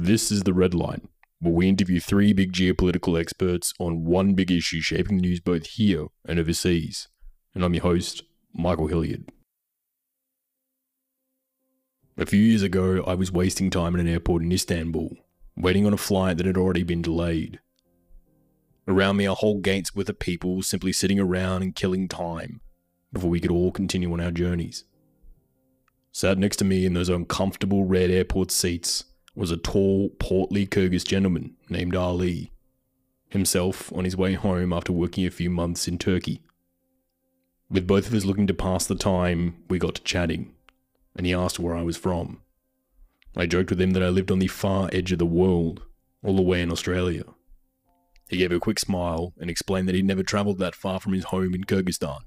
This is The Red Line, where we interview three big geopolitical experts on one big issue shaping the news both here and overseas. And I'm your host, Michael Hilliard. A few years ago, I was wasting time at an airport in Istanbul, waiting on a flight that had already been delayed. Around me are whole gates worth of people simply sitting around and killing time before we could all continue on our journeys. Sat next to me in those uncomfortable red airport seats was a tall, portly Kyrgyz gentleman named Ali, himself on his way home after working a few months in Turkey. With both of us looking to pass the time, we got to chatting, and he asked where I was from. I joked with him that I lived on the far edge of the world, all the way in Australia. He gave a quick smile and explained that he'd never travelled that far from his home in Kyrgyzstan.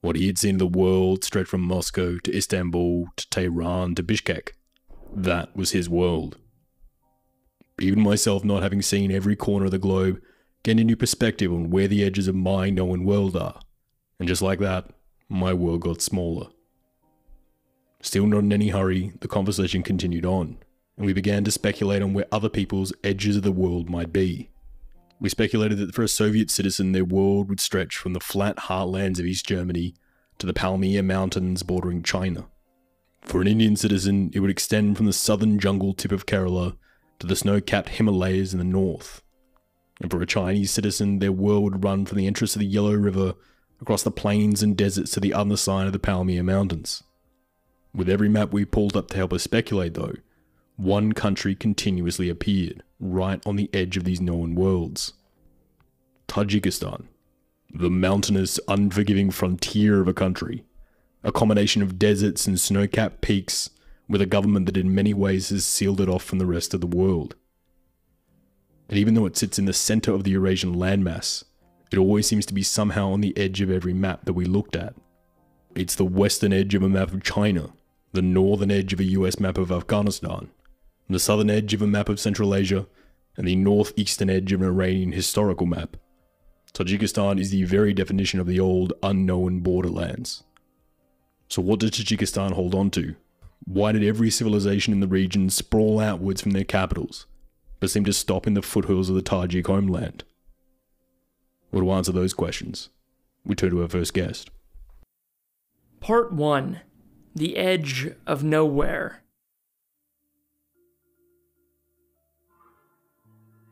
What he had seen of the world straight from Moscow to Istanbul to Tehran to Bishkek that was his world. Even myself not having seen every corner of the globe, gained a new perspective on where the edges of my known world are. And just like that, my world got smaller. Still not in any hurry, the conversation continued on, and we began to speculate on where other people's edges of the world might be. We speculated that for a Soviet citizen, their world would stretch from the flat heartlands of East Germany to the Pamir Mountains bordering China. For an Indian citizen, it would extend from the southern jungle tip of Kerala to the snow capped Himalayas in the north. And for a Chinese citizen, their world would run from the entrance of the Yellow River across the plains and deserts to the other side of the Pamir Mountains. With every map we pulled up to help us speculate, though, one country continuously appeared right on the edge of these known worlds Tajikistan, the mountainous, unforgiving frontier of a country a combination of deserts and snow capped peaks, with a government that in many ways has sealed it off from the rest of the world. And even though it sits in the center of the Eurasian landmass, it always seems to be somehow on the edge of every map that we looked at. It's the western edge of a map of China, the northern edge of a US map of Afghanistan, the southern edge of a map of Central Asia, and the northeastern edge of an Iranian historical map. Tajikistan is the very definition of the old unknown borderlands. So, what did Tajikistan hold on to? Why did every civilization in the region sprawl outwards from their capitals, but seem to stop in the foothills of the Tajik homeland? Well, to answer those questions, we turn to our first guest. Part 1 The Edge of Nowhere.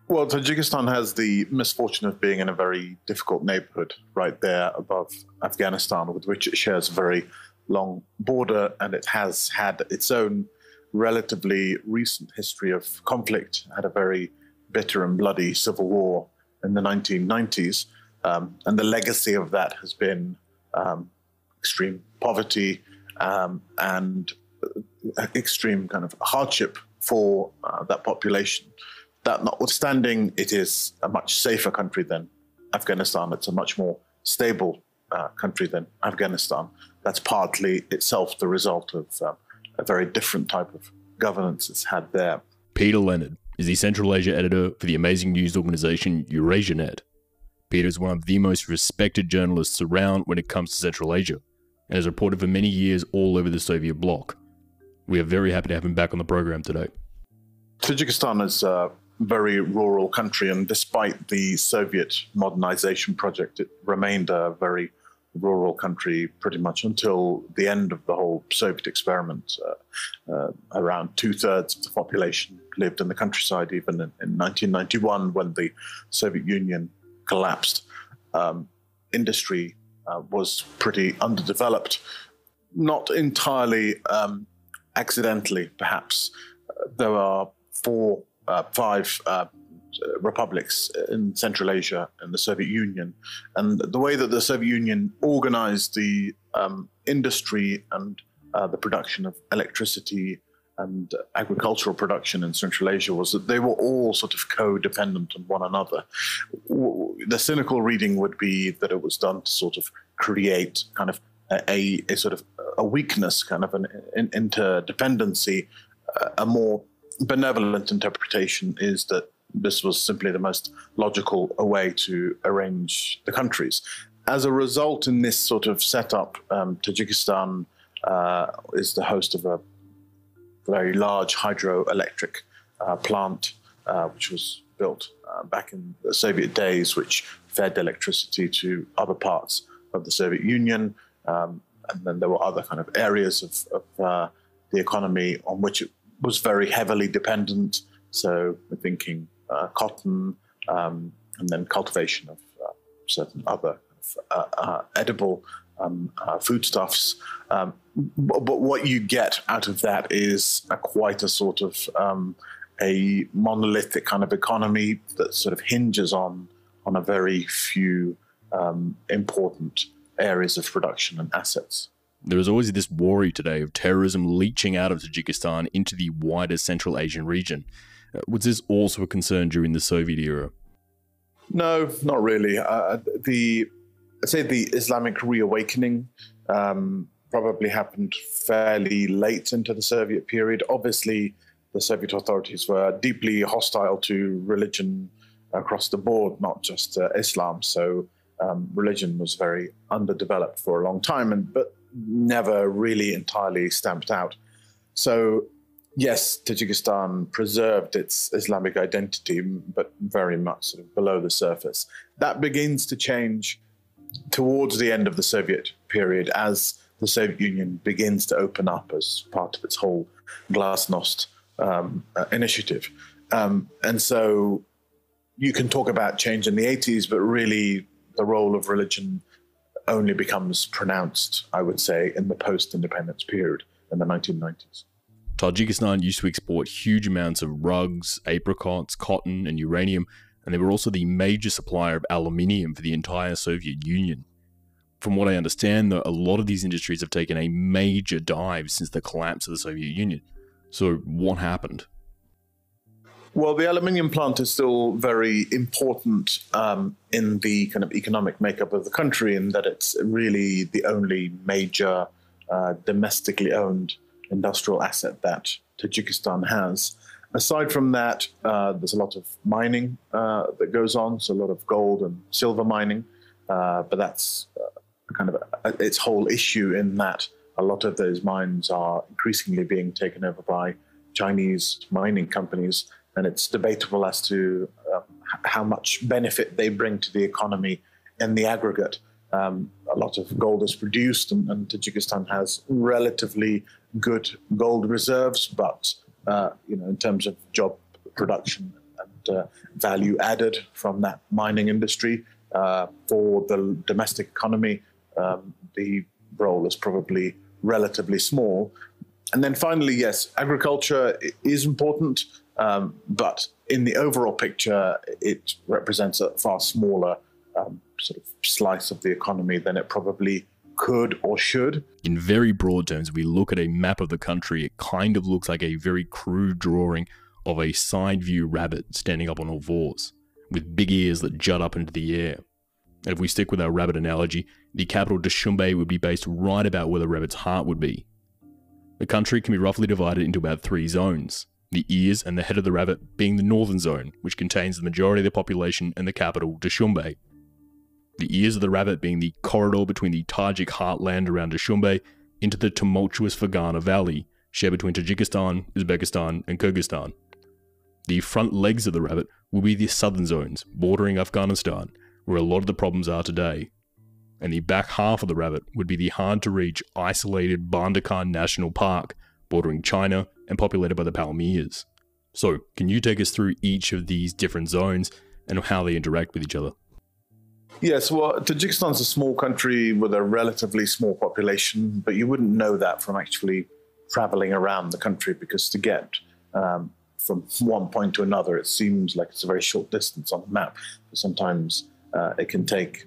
Well, Tajikistan has the misfortune of being in a very difficult neighborhood right there above Afghanistan, with which it shares a very long border, and it has had its own relatively recent history of conflict. Had a very bitter and bloody civil war in the 1990s, um, and the legacy of that has been um, extreme poverty um, and uh, extreme kind of hardship for uh, that population. That notwithstanding, it is a much safer country than Afghanistan. It's a much more stable uh, country than Afghanistan that's partly itself the result of uh, a very different type of governance it's had there. Peter Leonard is the Central Asia editor for the amazing news organization EurasiaNet. Peter is one of the most respected journalists around when it comes to Central Asia and has reported for many years all over the Soviet bloc. We are very happy to have him back on the program today. Tajikistan is a very rural country, and despite the Soviet modernization project, it remained a very rural country pretty much until the end of the whole Soviet experiment. Uh, uh, around two thirds of the population lived in the countryside, even in, in 1991 when the Soviet Union collapsed. Um, industry uh, was pretty underdeveloped, not entirely um, accidentally, perhaps. Uh, there are four, uh, five uh, republics in Central Asia and the Soviet Union. And the way that the Soviet Union organized the um, industry and uh, the production of electricity and agricultural production in Central Asia was that they were all sort of codependent on one another. The cynical reading would be that it was done to sort of create kind of a, a sort of a weakness, kind of an, interdependency. Uh, a more benevolent interpretation is that this was simply the most logical way to arrange the countries. As a result, in this sort of setup, um, Tajikistan uh, is the host of a very large hydroelectric uh, plant, uh, which was built uh, back in the Soviet days, which fed electricity to other parts of the Soviet Union. Um, and then there were other kind of areas of, of uh, the economy on which it was very heavily dependent. So we're thinking uh, cotton um, and then cultivation of uh, certain other uh, uh, edible um, uh, foodstuffs. Um, but, but, what you get out of that is a, quite a sort of um, a monolithic kind of economy that sort of hinges on on a very few um, important areas of production and assets. There is always this worry today of terrorism leaching out of Tajikistan into the wider Central Asian region. Was this also a concern during the Soviet era? No, not really. Uh, the I'd say the Islamic reawakening um, probably happened fairly late into the Soviet period. Obviously, the Soviet authorities were deeply hostile to religion across the board, not just uh, Islam. So um, religion was very underdeveloped for a long time, and but never really entirely stamped out. So yes, Tajikistan preserved its Islamic identity, but very much sort of below the surface. That begins to change towards the end of the Soviet period as the Soviet Union begins to open up as part of its whole Glasnost um, uh, initiative. Um, and so you can talk about change in the 80s, but really the role of religion only becomes pronounced, I would say, in the post independence period in the 1990s. Tajikistan used to export huge amounts of rugs, apricots, cotton, and uranium, and they were also the major supplier of aluminium for the entire Soviet Union. From what I understand, though, a lot of these industries have taken a major dive since the collapse of the Soviet Union. So, what happened? Well, the aluminium plant is still very important um, in the kind of economic makeup of the country, in that it's really the only major uh, domestically owned industrial asset that Tajikistan has. Aside from that, uh, there's a lot of mining uh, that goes on, so a lot of gold and silver mining, uh, but that's uh, kind of a, its whole issue in that a lot of those mines are increasingly being taken over by Chinese mining companies and it's debatable as to um, how much benefit they bring to the economy in the aggregate. Um, a lot of gold is produced, and, and, Tajikistan has relatively good gold reserves, but uh, you know, in terms of job production and uh, value added from that mining industry uh, for the domestic economy, um, the role is probably relatively small. And then finally, yes, agriculture is important. Um, but in the overall picture, it represents a far smaller sort of slice of the economy than it probably could or should. In very broad terms, we look at a map of the country, it kind of looks like a very crude drawing of a side view rabbit standing up on all fours, with big ears that jut up into the air. And if we stick with our rabbit analogy, the capital Dushanbe would be based right about where the rabbit's heart would be. The country can be roughly divided into about three zones the ears and the head of the rabbit being the northern zone, which contains the majority of the population and the capital, Dushanbe. The ears of the rabbit being the corridor between the Tajik heartland around Dushanbe into the tumultuous Fergana Valley, shared between Tajikistan, Uzbekistan, and Kyrgyzstan. The front legs of the rabbit will be the southern zones, bordering Afghanistan, where a lot of the problems are today. And the back half of the rabbit would be the hard to reach, isolated Badakhshan National Park, bordering China and populated by the Pamirs. So, can you take us through each of these different zones and how they interact with each other? Yes, well, Tajikistan's a small country with a relatively small population, but you wouldn't know that from actually traveling around the country because to get um, from one point to another, it seems like it's a very short distance on the map. But sometimes uh, it can take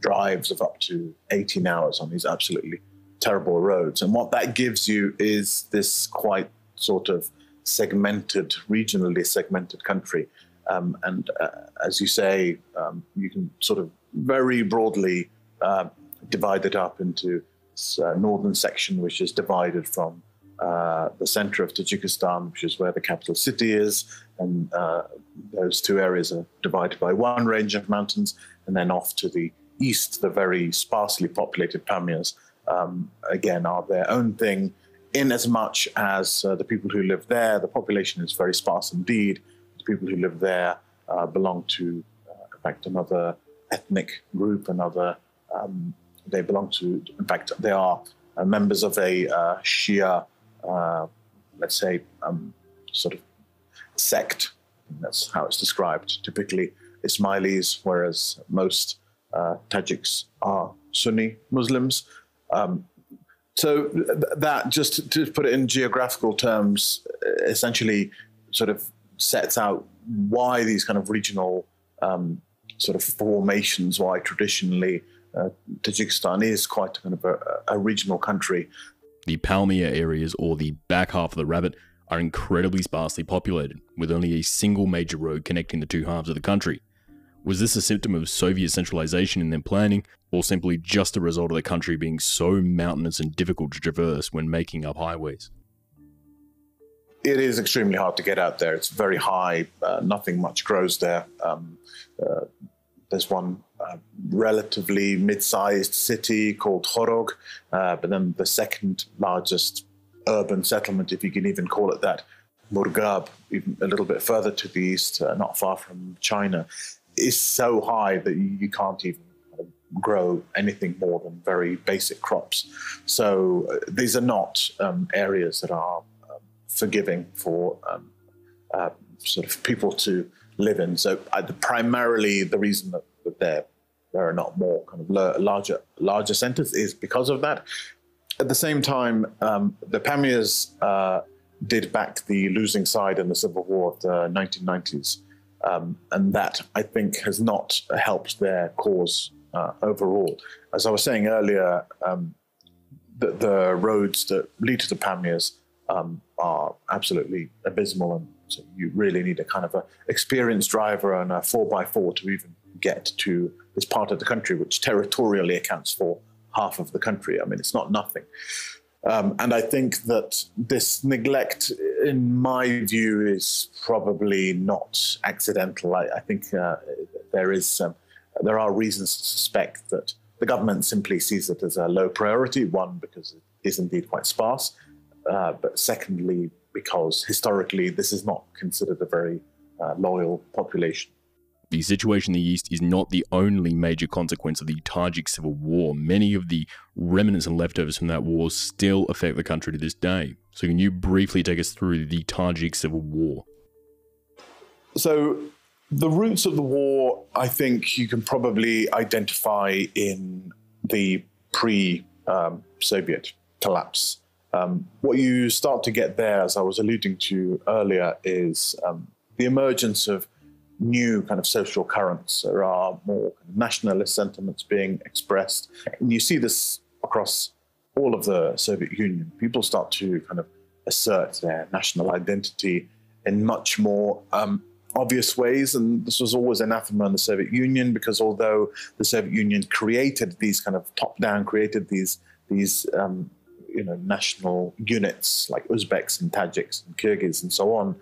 drives of up to 18 hours on these absolutely terrible roads. And what that gives you is this quite sort of segmented, regionally segmented country. Um, and uh, as you say, um, you can sort of very broadly uh, divide it up into this uh, northern section, which is divided from uh, the center of Tajikistan, which is where the capital city is, and uh, those two areas are divided by one range of mountains, and then off to the east, the very sparsely populated Pamirs, um, again, are their own thing in as much as uh, the people who live there, the population is very sparse indeed. The people who live there belong to, in fact, another ethnic group, another, um, they belong to, in fact, they are uh, members of a uh, Shia, uh, let's say, um, sort of sect. That's how it's described. Typically Ismailis, whereas most Tajiks are Sunni Muslims. Um, so that, just to put it in geographical terms, essentially sort of sets out why these kind of regional um, sort of formations, why traditionally uh, Tajikistan is quite a kind of a, a regional country. The Pamiri areas, or the back half of the rabbit, are incredibly sparsely populated, with only a single major road connecting the two halves of the country. Was this a symptom of Soviet centralization in their planning, or simply just a result of the country being so mountainous and difficult to traverse when making up highways? It is extremely hard to get out there. It's very high. Uh, nothing much grows there. Um, uh, there's one uh, relatively mid-sized city called Khorog, uh, but then the second largest urban settlement, if you can even call it that, Murgab, even a little bit further to the east, uh, not far from China, is so high that you, you can't even grow anything more than very basic crops. So uh, these are not um, areas that are um, forgiving for um, uh, sort of people to live in. So uh, primarily the reason that, that there there are not more kind of larger larger centers is because of that. At the same time, um, the Pamirs uh, did back the losing side in the civil war of the 1990s. Um, and that I think has not helped their cause uh, overall. As I was saying earlier, um, the, the, roads that lead to the Pamirs um, are absolutely abysmal, and so you really need a kind of a experienced driver and a four by four to even get to this part of the country, which territorially accounts for half of the country. I mean, it's not nothing. Um, and I think that this neglect, in my view, is probably not accidental. I, I think uh, there is um, there are reasons to suspect that the government simply sees it as a low priority, one, because it is indeed quite sparse, uh, but secondly, because historically this is not considered a very uh, loyal population. The situation in the East is not the only major consequence of the Tajik civil war. Many of the remnants and leftovers from that war still affect the country to this day. So, can you briefly take us through the Tajik civil war? So, the roots of the war, I think you can probably identify in the pre um, Soviet collapse. Um, what you start to get there, as I was alluding to earlier, is um, the emergence of new kind of social currents. There are more nationalist sentiments being expressed. And you see this across all of the Soviet Union. People start to kind of assert their national identity in much more um, obvious ways. And this was always anathema in the Soviet Union because although the Soviet Union created these kind of top down, created these, these, um, you know, national units like Uzbeks and Tajiks and Kyrgyz and so on.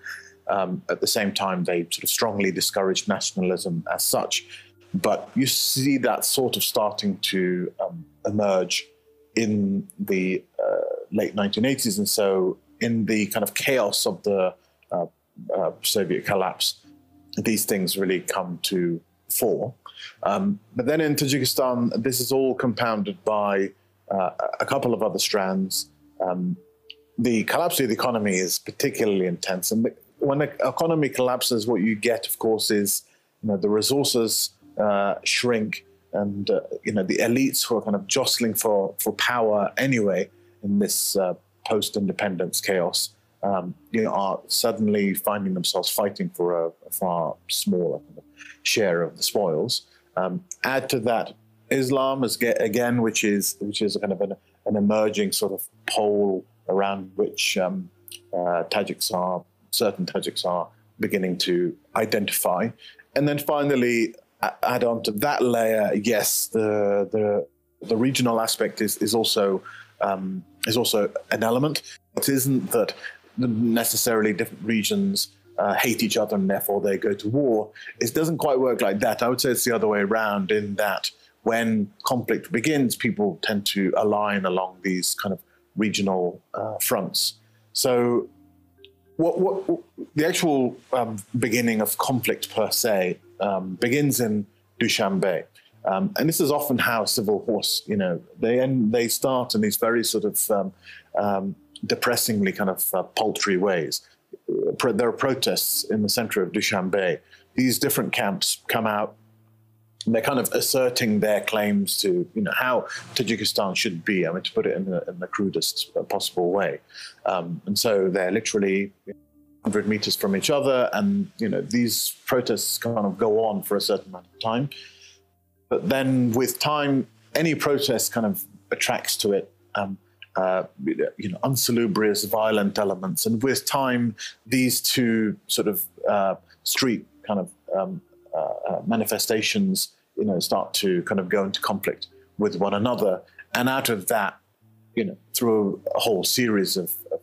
Um, at the same time, they sort of strongly discouraged nationalism as such. But you see that sort of starting to um, emerge in the uh, late 1980s. And so, in the kind of chaos of the uh, uh, Soviet collapse, these things really come to fore. Um, but then in Tajikistan, this is all compounded by uh, a couple of other strands. Um, the collapse of the economy is particularly intense, and the, when the economy collapses, what you get, of course, is you know the resources uh, shrink, and uh, you know the elites who are kind of jostling for for power anyway in this uh, post-independence chaos um, you know, are suddenly finding themselves fighting for a, a far smaller share of the spoils. Um, add to that Islam as again, which is which is kind of an, an emerging sort of pole around which um, uh, Tajiks are certain Tajiks are beginning to identify, and then finally add on to that layer, yes, the the the regional aspect is is also um, is also an element. It isn't that necessarily different regions uh, hate each other and therefore they go to war. It doesn't quite work like that. I would say it's the other way around in that when conflict begins, people tend to align along these kind of regional uh, fronts. So, what, what the actual um, beginning of conflict per se um, begins in Dushanbe. Um, and this is often how civil wars, you know, they end, they start in these very sort of um, um, depressingly kind of uh, paltry ways. There are protests in the center of Dushanbe. These different camps come out they're kind of asserting their claims to you know how Tajikistan should be. I mean, to put it in the, in the crudest possible way. Um, and so they're literally 100 meters from each other, and you know these protests kind of go on for a certain amount of time. But then, with time, any protest kind of attracts to it. Um, uh, you know, unsalubrious, violent elements, and with time, these two sort of uh, street kind of um, uh, uh, manifestations, you know, start to kind of go into conflict with one another. And out of that, you know, through a whole series of, of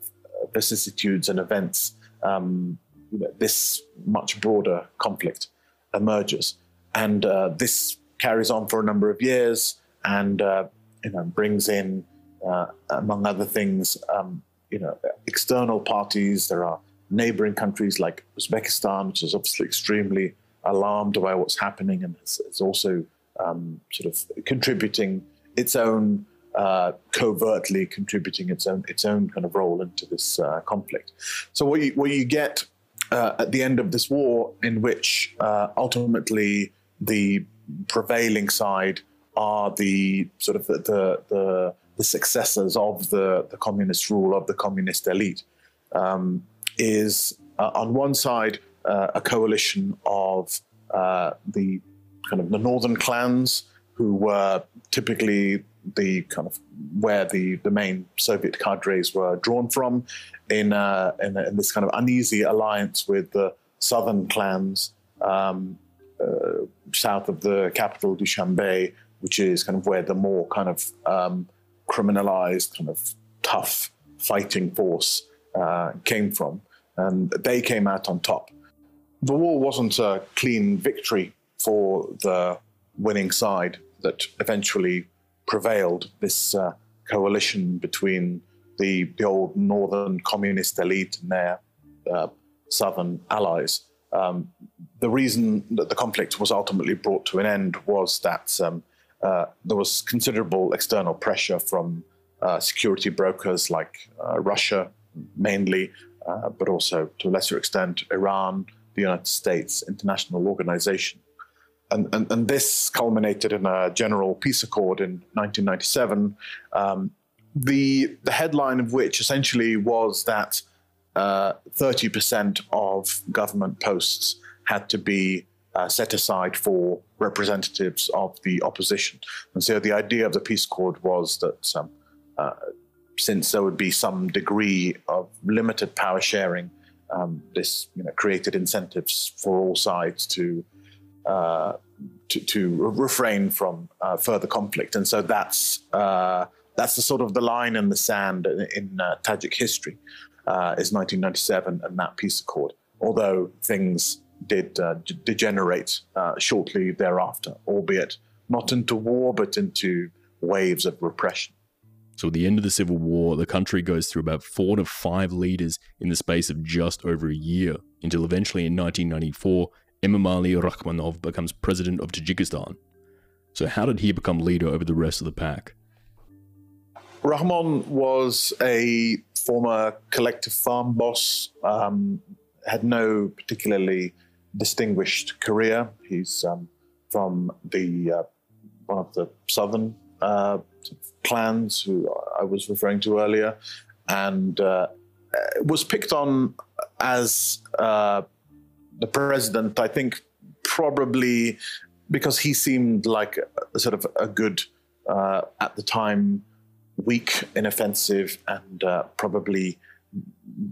vicissitudes and events, um, you know, this much broader conflict emerges. And uh, this carries on for a number of years and, uh, you know, brings in, uh, among other things, um, you know, external parties. There are neighboring countries like Uzbekistan, which is obviously extremely alarmed by what's happening and it's, it's also um, sort of contributing its own uh, covertly contributing its own its own kind of role into this uh, conflict. So what you what you get uh, at the end of this war, in which uh, ultimately the prevailing side are the sort of the the, the, the successors of the the communist rule of the communist elite, um, is uh, on one side uh, a coalition of uh, the kind of the northern clans who were typically the kind of where the, the main Soviet cadres were drawn from in, uh, in, in, this kind of uneasy alliance with the southern clans um, uh, south of the capital, Dushanbe, which is kind of where the more kind of um, criminalized, kind of tough fighting force uh, came from. And they came out on top the war wasn't a clean victory for the winning side that eventually prevailed. This uh, coalition between the, the old northern communist elite and their uh, southern allies. Um, the reason that the conflict was ultimately brought to an end was that um, uh, there was considerable external pressure from uh, security brokers like uh, Russia, mainly, uh, but also to a lesser extent Iran, the United States international organization. And, and, and, this culminated in a general peace accord in 1997, um, the, the headline of which essentially was that uh, 30% of government posts had to be uh, set aside for representatives of the opposition. And so the idea of the peace accord was that um, uh, since there would be some degree of limited power sharing um, this you know, created incentives for all sides to uh, to, to, refrain from uh, further conflict, and so that's uh, that's the sort of the line in the sand in, uh, Tajik history uh, is 1997 and that peace accord. Although things did uh, d- degenerate shortly thereafter, albeit not into war but into waves of repression. So at the end of the Civil War, the country goes through about four to five leaders in the space of just over a year, until eventually in 1994, Emomali Rakhmonov becomes president of Tajikistan. So how did he become leader over the rest of the pack? Rahmon was a former collective farm boss, um, had no particularly distinguished career. He's um, from the uh, one of the southern uh, clans who I was referring to earlier, and uh, was picked on as uh, the president. I think probably because he seemed like a, sort of a good, uh, at the time, weak, inoffensive, and uh, probably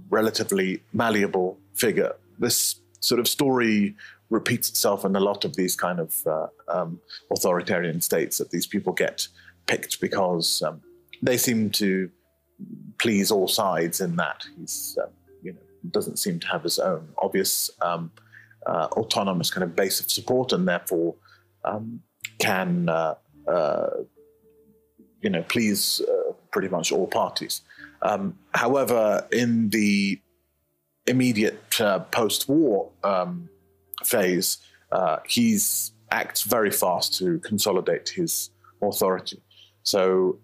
relatively malleable figure. This sort of story repeats itself in a lot of these kind of uh, um, authoritarian states that these people get picked because um, they seem to please all sides in that. He's um, you know doesn't seem to have his own obvious um, uh, autonomous kind of base of support and therefore um, can uh, uh, you know please uh, pretty much all parties. Um, however, in the immediate uh, post-war um, phase, uh, he's acts very fast to consolidate his authority. So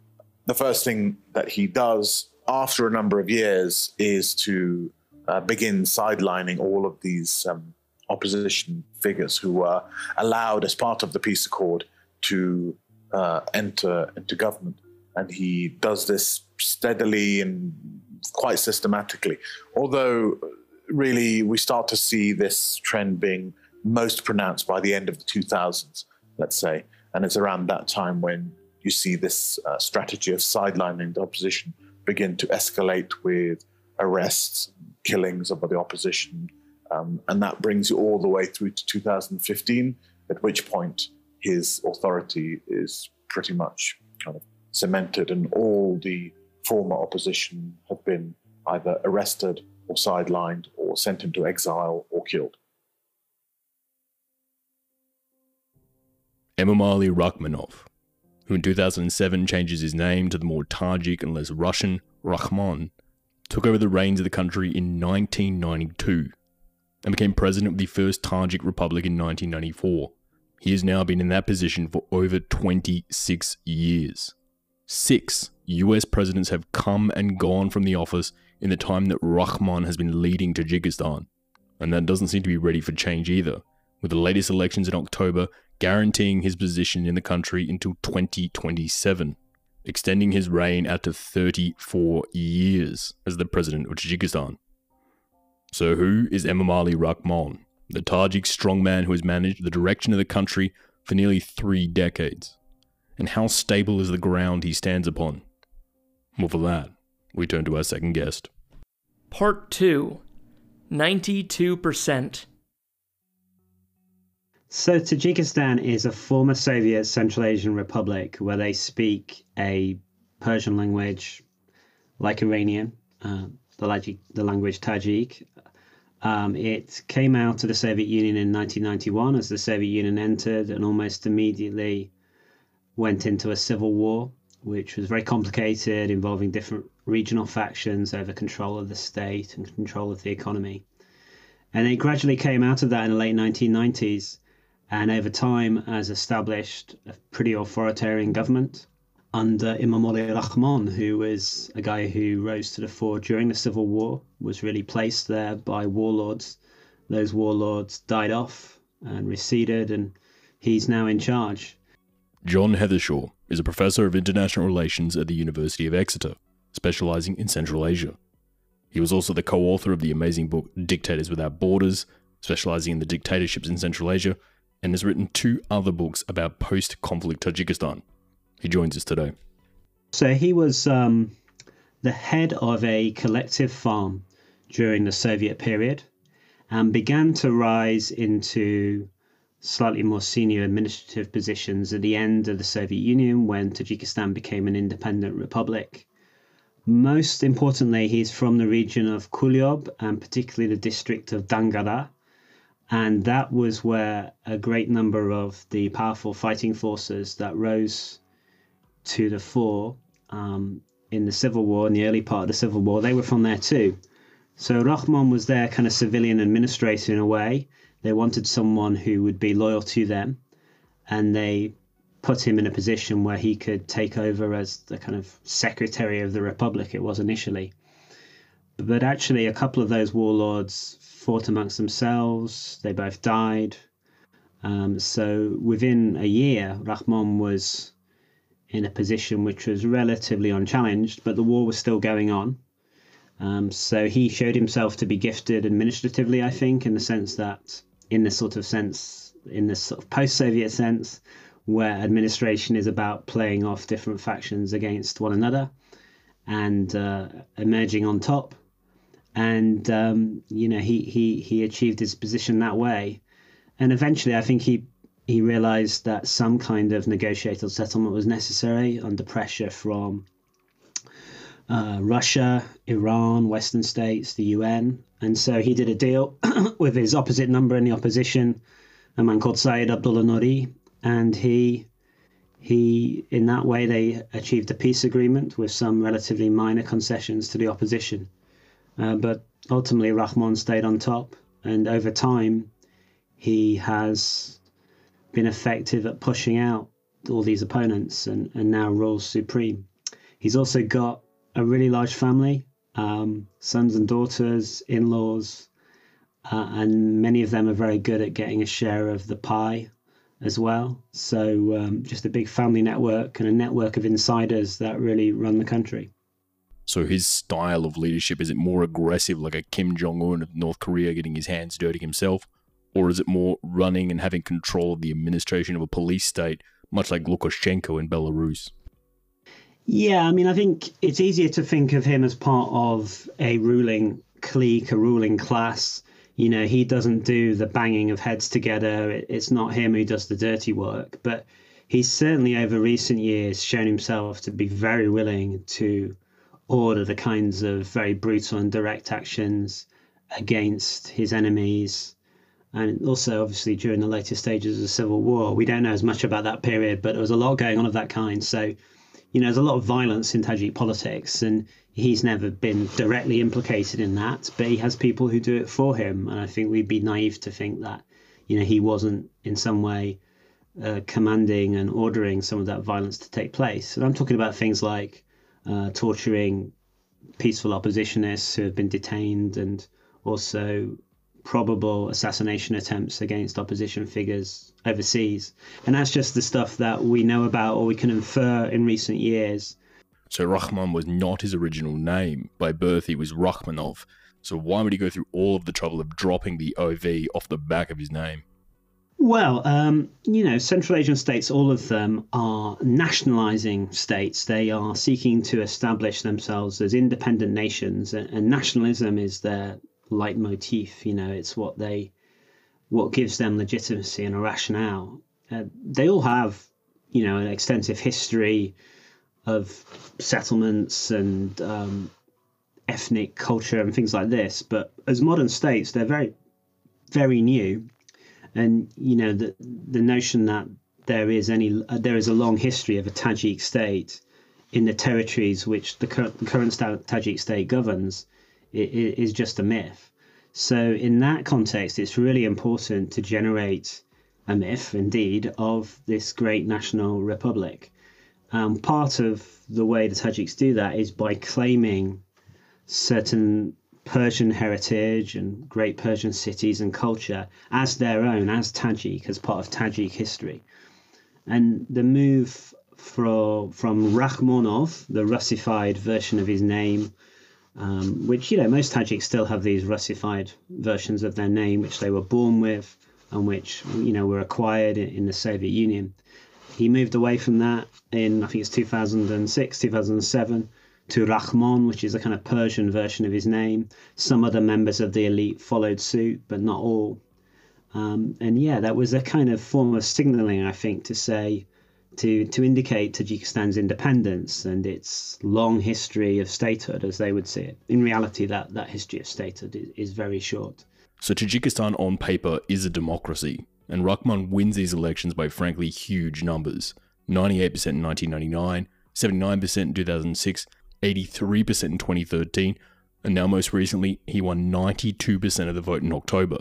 the first thing that he does after a number of years is to uh, begin sidelining all of these um, opposition figures who were allowed as part of the peace accord to uh, enter into government. And he does this steadily and quite systematically. Although, really, we start to see this trend being most pronounced by the end of the 2000s, let's say. And it's around that time when you see this uh, strategy of sidelining the opposition begin to escalate with arrests, killings of the opposition. Um, and that brings you all the way through to 2015, at which point his authority is pretty much kind of cemented, and all the former opposition have been either arrested or sidelined or sent into exile or killed. Emomali Rakhmonov, who in 2007 changes his name to the more Tajik and less Russian Rahmon, took over the reins of the country in 1992 and became president of the first Tajik Republic in 1994. He has now been in that position for over 26 years. Six US presidents have come and gone from the office in the time that Rahmon has been leading Tajikistan, and that doesn't seem to be ready for change either, with the latest elections in October guaranteeing his position in the country until 2027, extending his reign out to 34 years as the president of Tajikistan. So, who is Emomali Rahmon, the Tajik strongman who has managed the direction of the country for nearly three decades? And how stable is the ground he stands upon? Well, for that, we turn to our second guest. Part 2 92%. So, Tajikistan is a former Soviet Central Asian republic where they speak a Persian language like Iranian, uh, the, the language Tajik. Um, it came out of the Soviet Union in 1991 as the Soviet Union entered and almost immediately went into a civil war, which was very complicated, involving different regional factions over control of the state and control of the economy. And it gradually came out of that in the late 1990s and over time has established a pretty authoritarian government under Emomali Rahmon, who was a guy who rose to the fore during the Civil War, was really placed there by warlords. Those warlords died off and receded, and he's now in charge. John Heathershaw is a professor of international relations at the University of Exeter, specializing in Central Asia. He was also the co author of the amazing book Dictators Without Borders, specializing in the dictatorships in Central Asia, and has written two other books about post conflict Tajikistan. He joins us today. So he was um, the head of a collective farm during the Soviet period and began to rise into slightly more senior administrative positions at the end of the Soviet Union when Tajikistan became an independent republic. Most importantly, he's from the region of Kulyob and particularly the district of Dangara, and that was where a great number of the powerful fighting forces that rose to the fore um, in the Civil War, in the early part of the Civil War, they were from there too. So Rahmon was their kind of civilian administrator in a way. They wanted someone who would be loyal to them, and they put him in a position where he could take over as the kind of secretary of the republic it was initially. But actually, a couple of those warlords fought amongst themselves. They both died. Um, so within a year, Rahmon was in a position which was relatively unchallenged, but the war was still going on. Um, so he showed himself to be gifted administratively, I think, in the sense that, in this sort of sense, in this sort of post Soviet sense, where administration is about playing off different factions against one another and uh, emerging on top. And um, you know he he he achieved his position that way, and eventually I think he he realized that some kind of negotiated settlement was necessary under pressure from uh, Russia, Iran, Western states, the UN, and so he did a deal with his opposite number in the opposition, a man called Saeed Abdullah Nuri, and he He, in that way, they achieved a peace agreement with some relatively minor concessions to the opposition. Uh, but ultimately, Rahman stayed on top, and over time, he has been effective at pushing out all these opponents and, and now rules supreme. He's also got a really large family um, sons and daughters, in laws, uh, and many of them are very good at getting a share of the pie as well. So um, just a big family network and a network of insiders that really run the country. So his style of leadership is it more aggressive, like a Kim Jong Un of North Korea getting his hands dirty himself, or is it more running and having control of the administration of a police state, much like Lukashenko in Belarus? Yeah, I mean, I think it's easier to think of him as part of a ruling clique, a ruling class you know, he doesn't do the banging of heads together. It's not him who does the dirty work. But he's certainly over recent years shown himself to be very willing to order the kinds of very brutal and direct actions against his enemies. And also, obviously, during the later stages of the Civil War, we don't know as much about that period, but there was a lot going on of that kind. So, you know, there's a lot of violence in Tajik politics, and he's never been directly implicated in that, but he has people who do it for him. And I think we'd be naive to think that, you know, he wasn't in some way uh, commanding and ordering some of that violence to take place. And I'm talking about things like uh, torturing peaceful oppositionists who have been detained and also probable assassination attempts against opposition figures overseas. And that's just the stuff that we know about or we can infer in recent years so Rahman was not his original name. By birth, he was Rakhmonov. So why would he go through all of the trouble of dropping the OV off the back of his name? Well, um, you know, Central Asian states, all of them are nationalizing states. They are seeking to establish themselves as independent nations, and nationalism is their leitmotif. You know, it's what they, what gives them legitimacy and a rationale. Uh, they all have, you know, an extensive history of settlements and um, ethnic culture and things like this. But as modern states, they're very, very new, and you know the the notion that there is any uh, there is a long history of a Tajik state in the territories which the current, the current Tajik state governs is just a myth. So in that context, it's really important to generate a myth, indeed, of this great national republic. Um, part of the way the Tajiks do that is by claiming certain Persian heritage and great Persian cities and culture as their own, as Tajik, as part of Tajik history. And the move from, from Rakhmonov, the Russified version of his name, um, which, you know, most Tajiks still have these Russified versions of their name, which they were born with and which, you know, were acquired in, in the Soviet Union. He moved away from that in, I think it's 2006, 2007, to Rahman, which is a kind of Persian version of his name. Some other members of the elite followed suit, but not all. Um, and yeah, that was a kind of form of signaling, I think, to say, to, to indicate Tajikistan's independence and its long history of statehood, as they would see it. In reality, that, that history of statehood is, is very short. So Tajikistan on paper is a democracy, and Rahman wins these elections by frankly huge numbers 98% in 1999, 79% in 2006, 83% in 2013, and now most recently, he won 92% of the vote in October.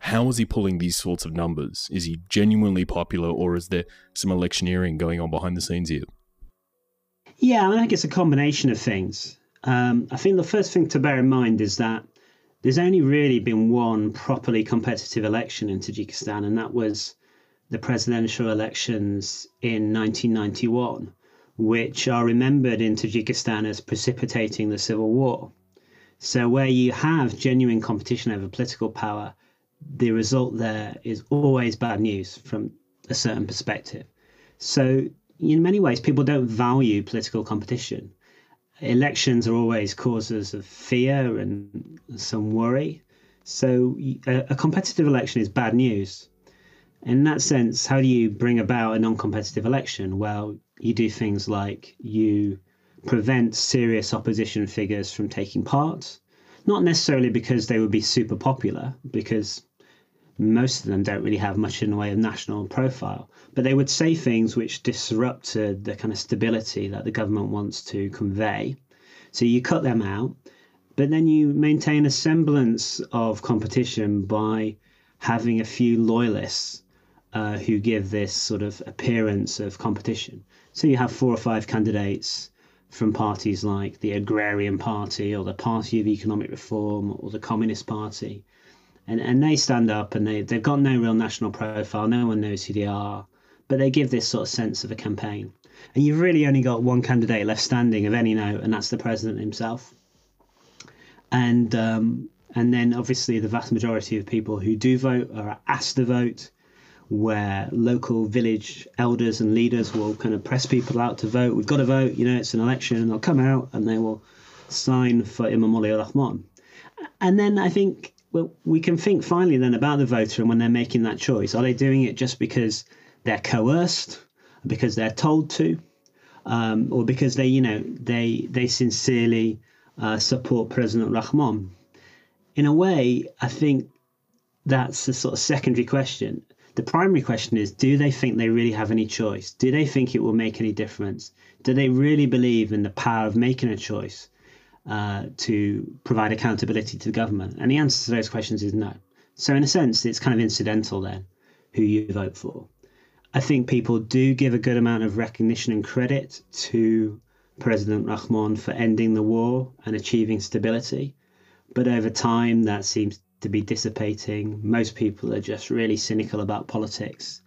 How is he pulling these sorts of numbers? Is he genuinely popular, or is there some electioneering going on behind the scenes here? Yeah, I think it's a combination of things. Um, I think the first thing to bear in mind is that there's only really been one properly competitive election in Tajikistan, and that was the presidential elections in 1991, which are remembered in Tajikistan as precipitating the civil war. So, where you have genuine competition over political power, the result there is always bad news from a certain perspective. So, in many ways, people don't value political competition elections are always causes of fear and some worry. So a, competitive election is bad news. In that sense, how do you bring about a non-competitive election? Well, you do things like you prevent serious opposition figures from taking part, not necessarily because they would be super popular, because most of them don't really have much in the way of national profile, but they would say things which disrupted the kind of stability that the government wants to convey. So you cut them out, but then you maintain a semblance of competition by having a few loyalists uh, who give this sort of appearance of competition. So you have four or five candidates from parties like the Agrarian Party or the Party of Economic Reform or the Communist Party and and they stand up and they they've got no real national profile. No one knows who they are, but they give this sort of sense of a campaign. And you've really only got one candidate left standing of any note, and that's the president himself. And um, and then obviously the vast majority of people who do vote are asked to vote, where local village elders and leaders will kind of press people out to vote. We've got to vote. You know, it's an election, and they'll come out and they will sign for Emomali Rahmon. And then I think well, we can think finally then about the voter and when they're making that choice. Are they doing it just because they're coerced, because they're told to, um, or because they, you know, they they sincerely uh, support President Rahmon? In a way, I think that's the sort of secondary question. The primary question is do they think they really have any choice? Do they think it will make any difference? Do they really believe in the power of making a choice? Uh, to provide accountability to the government? And the answer to those questions is no. So, in a sense, it's kind of incidental then who you vote for. I think people do give a good amount of recognition and credit to President Rahmon for ending the war and achieving stability. But over time, that seems to be dissipating. Most people are just really cynical about politics.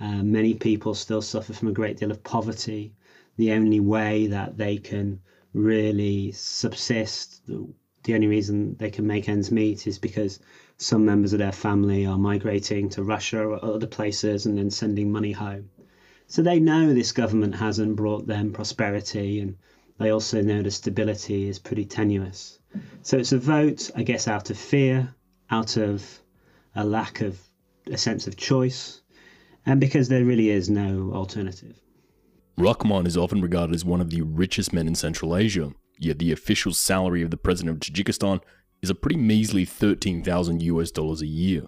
Uh, many people still suffer from a great deal of poverty. The only way that they can really subsist. The only reason they can make ends meet is because some members of their family are migrating to Russia or other places and then sending money home. So they know this government hasn't brought them prosperity, and they also know the stability is pretty tenuous. So it's a vote, I guess, out of fear, out of a lack of a sense of choice, and because there really is no alternative. Rahmon is often regarded as one of the richest men in Central Asia, yet the official salary of the president of Tajikistan is a pretty measly 13,000 US dollars a year.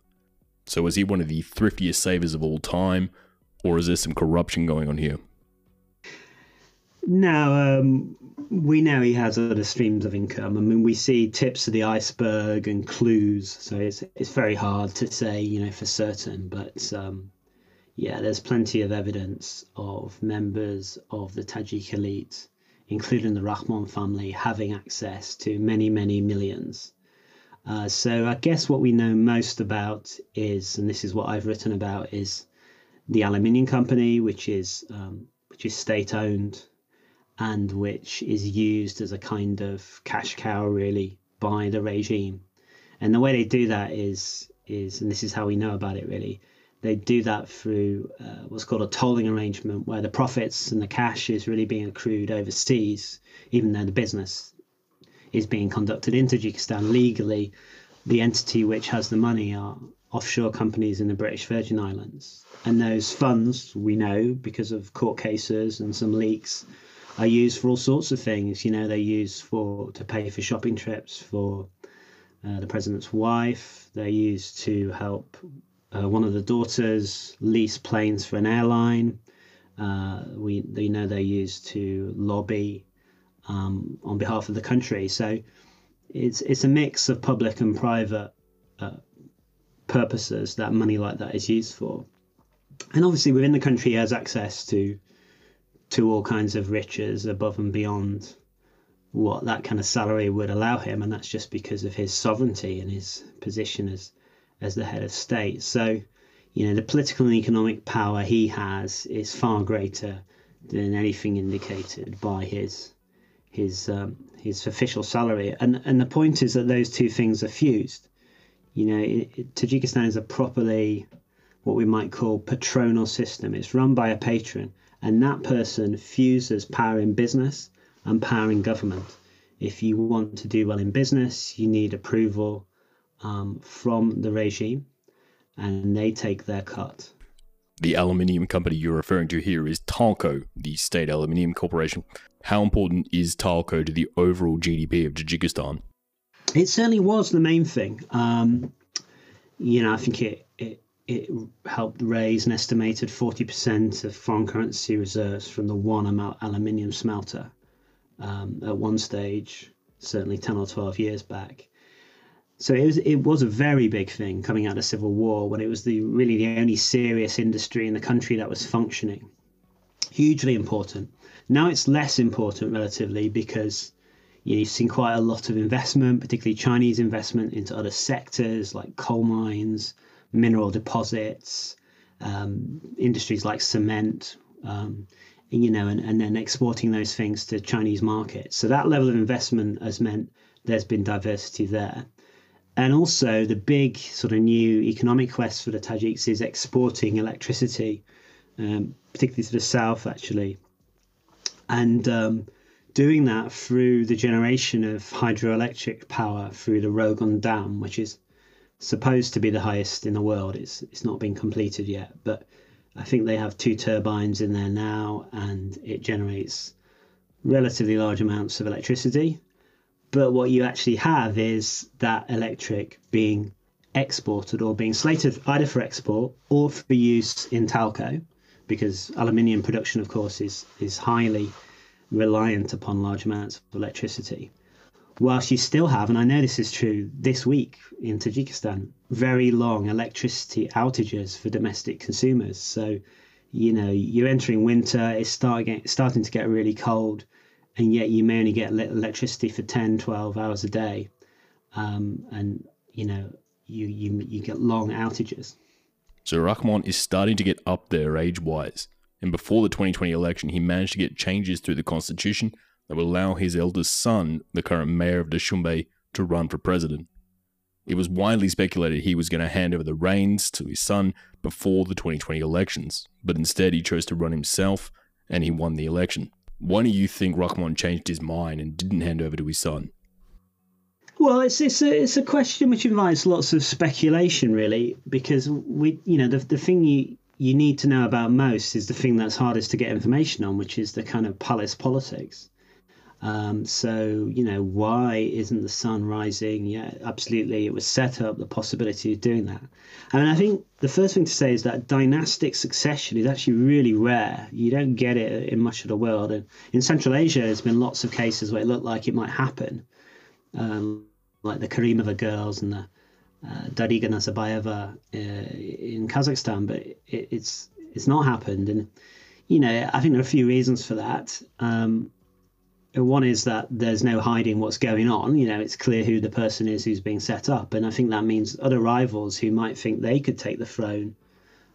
So is he one of the thriftiest savers of all time, or is there some corruption going on here? Now, um, we know he has other streams of income. I mean, we see tips of the iceberg and clues, so it's it's very hard to say, you know, for certain. But um, yeah, there's plenty of evidence of members of the Tajik elite, including the Rahmon family, having access to many, many millions. Uh, so I guess what we know most about is, and this is what I've written about, is the aluminium company, which is um, which is state owned, and which is used as a kind of cash cow, really, by the regime. And the way they do that is is, and this is how we know about it, really, they do that through uh, what's called a tolling arrangement, where the profits and the cash is really being accrued overseas, even though the business is being conducted in Tajikistan legally. The entity which has the money are offshore companies in the British Virgin Islands. And those funds, we know because of court cases and some leaks, are used for all sorts of things. You know, they're used for to pay for shopping trips for uh, the president's wife. They're used to help uh, one of the daughters lease planes for an airline. Uh, we know they're used to lobby um, on behalf of the country. So it's it's a mix of public and private uh, purposes that money like that is used for. And obviously within the country he has access to to all kinds of riches above and beyond what that kind of salary would allow him, and that's just because of his sovereignty and his position as as the head of state. So, you know, the political and economic power he has is far greater than anything indicated by his his um, his official salary. And and the point is that those two things are fused. You know, it, it, Tajikistan is a properly what we might call patronal system. It's run by a patron, and that person fuses power in business and power in government. If you want to do well in business, you need approval um, from the regime and they take their cut. The aluminium company you're referring to here is Talco, the state aluminium corporation. How important is Talco to the overall GDP of Tajikistan? It certainly was the main thing. Um, you know, I think it, it, it helped raise an estimated 40% of foreign currency reserves from the one aluminium smelter um, at one stage, certainly 10 or 12 years back. So it was it was a very big thing coming out of the civil war when it was the really the only serious industry in the country that was functioning. Hugely important. Now it's less important relatively because you've seen quite a lot of investment, particularly Chinese investment into other sectors like coal mines, mineral deposits, um, industries like cement, um, you know, and, and then exporting those things to Chinese markets. So that level of investment has meant there's been diversity there. And also, the big sort of new economic quest for the Tajiks is exporting electricity, um, particularly to the south, actually. And um, doing that through the generation of hydroelectric power through the Rogun Dam, which is supposed to be the highest in the world. It's, it's not been completed yet, but I think they have two turbines in there now, and it generates relatively large amounts of electricity. But what you actually have is that electric being exported or being slated either for export or for use in Talco, because aluminium production, of course, is, is highly reliant upon large amounts of electricity. Whilst you still have, and I know this is true this week in Tajikistan, very long electricity outages for domestic consumers. So, you know, you're entering winter, it's starting, starting to get really cold and yet you may only get electricity for 10, 12 hours a day. Um, and, you know, you, you, you get long outages. So Rahmon is starting to get up there age wise. And before the 2020 election, he managed to get changes through the constitution that would allow his eldest son, the current mayor of Dushanbe, to run for president. It was widely speculated he was going to hand over the reins to his son before the 2020 elections, but instead he chose to run himself and he won the election. Why do you think Rahmon changed his mind and didn't hand over to his son? Well, it's it's a it's a question which invites lots of speculation, really, because we you know the the thing you you need to know about most is the thing that's hardest to get information on, which is the kind of palace politics. Um, so, you know, why isn't the son rising? Yeah, absolutely. It was set up the possibility of doing that. I mean, I think the first thing to say is that dynastic succession is actually really rare. You don't get it in much of the world. And in Central Asia, there's been lots of cases where it looked like it might happen, um, like the Karimova girls and the uh, Dariga Nazarbayeva uh, in Kazakhstan, but it, it's it's not happened. And you know, I think there are a few reasons for that. Um, one is that there's no hiding what's going on. You know, it's clear who the person is who's being set up, and I think that means other rivals who might think they could take the throne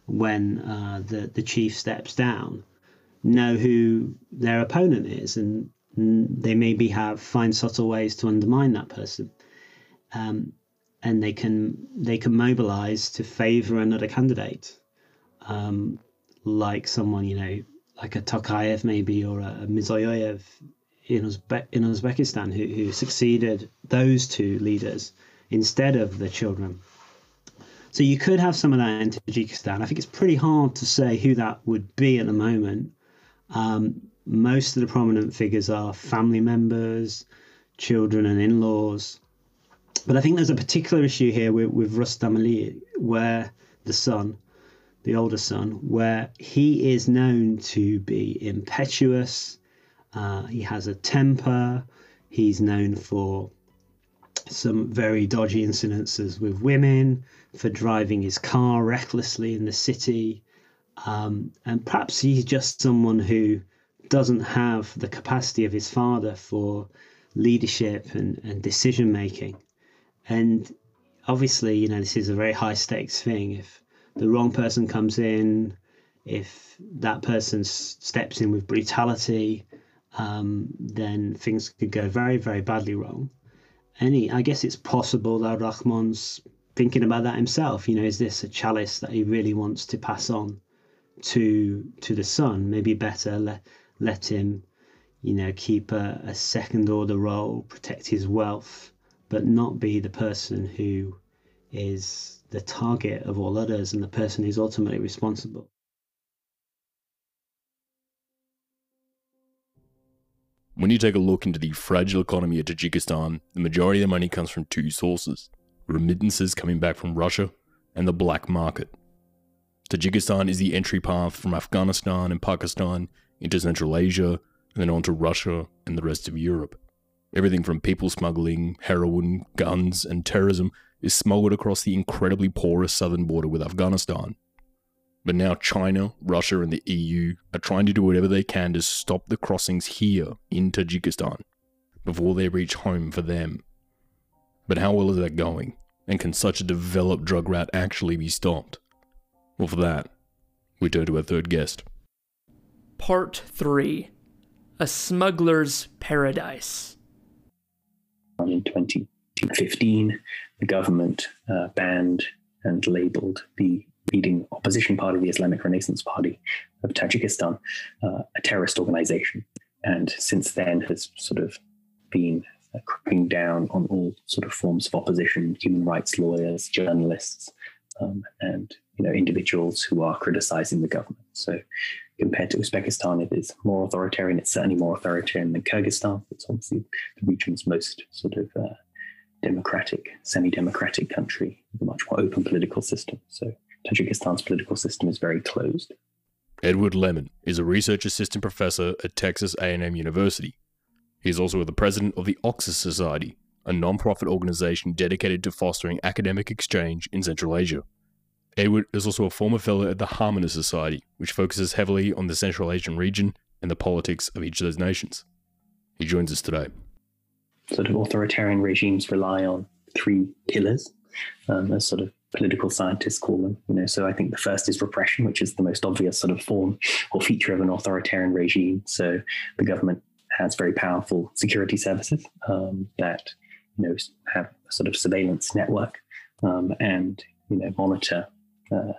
when uh, the the chief steps down know who their opponent is, and they maybe have find subtle ways to undermine that person, um, and they can they can mobilize to favour another candidate, um, like someone you know like a Tokayev maybe or a, a Mirziyoyev in, Uzbe- in Uzbekistan who, who succeeded those two leaders instead of the children. So you could have some of that in Tajikistan. I think it's pretty hard to say who that would be at the moment. Um, most of the prominent figures are family members, children, and in laws. But I think there's a particular issue here with, with Rustam Ali, where the son, the older son, where he is known to be impetuous, uh, he has a temper. He's known for some very dodgy incidences with women, for driving his car recklessly in the city. Um, and perhaps he's just someone who doesn't have the capacity of his father for leadership and, and decision making. And obviously, you know, this is a very high stakes thing. If the wrong person comes in, if that person steps in with brutality, um, then things could go very, very badly wrong. Any, I guess it's possible that Rahmon's thinking about that himself. You know, is this a chalice that he really wants to pass on to to the son? Maybe better let let him, you know, keep a, a second order role, protect his wealth, but not be the person who is the target of all others and the person who's ultimately responsible. When you take a look into the fragile economy of Tajikistan, the majority of the money comes from two sources remittances coming back from Russia and the black market. Tajikistan is the entry path from Afghanistan and Pakistan into Central Asia, and then on to Russia and the rest of Europe. Everything from people smuggling, heroin, guns, and terrorism is smuggled across the incredibly porous southern border with Afghanistan. But now China, Russia, and the EU are trying to do whatever they can to stop the crossings here in Tajikistan before they reach home for them. But how well is that going? And can such a developed drug route actually be stopped? Well, for that, we turn to our third guest. Part 3 A Smuggler's Paradise. In 2015, the government uh, banned and labeled the leading opposition party, the Islamic Renaissance Party of Tajikistan, uh, a terrorist organization. And since then has sort of been uh, cracking down on all sort of forms of opposition, human rights lawyers, journalists, um, and you know individuals who are criticizing the government. So compared to Uzbekistan, it is more authoritarian. It's certainly more authoritarian than Kyrgyzstan. It's obviously the region's most sort of uh, democratic, semi-democratic country with a much more open political system. So Tajikistan's political system is very closed. Edward Lemon is a research assistant professor at Texas A&M University. He is also the president of the Oxus Society, a non-profit organization dedicated to fostering academic exchange in Central Asia. Edward is also a former fellow at the Harmony Society, which focuses heavily on the Central Asian region and the politics of each of those nations. He joins us today. Sort of authoritarian regimes rely on three pillars, um, as sort of political scientists call them. You know, so I think the first is repression, which is the most obvious sort of form or feature of an authoritarian regime. So the government has very powerful security services um, that you know have a sort of surveillance network um, and you know monitor uh,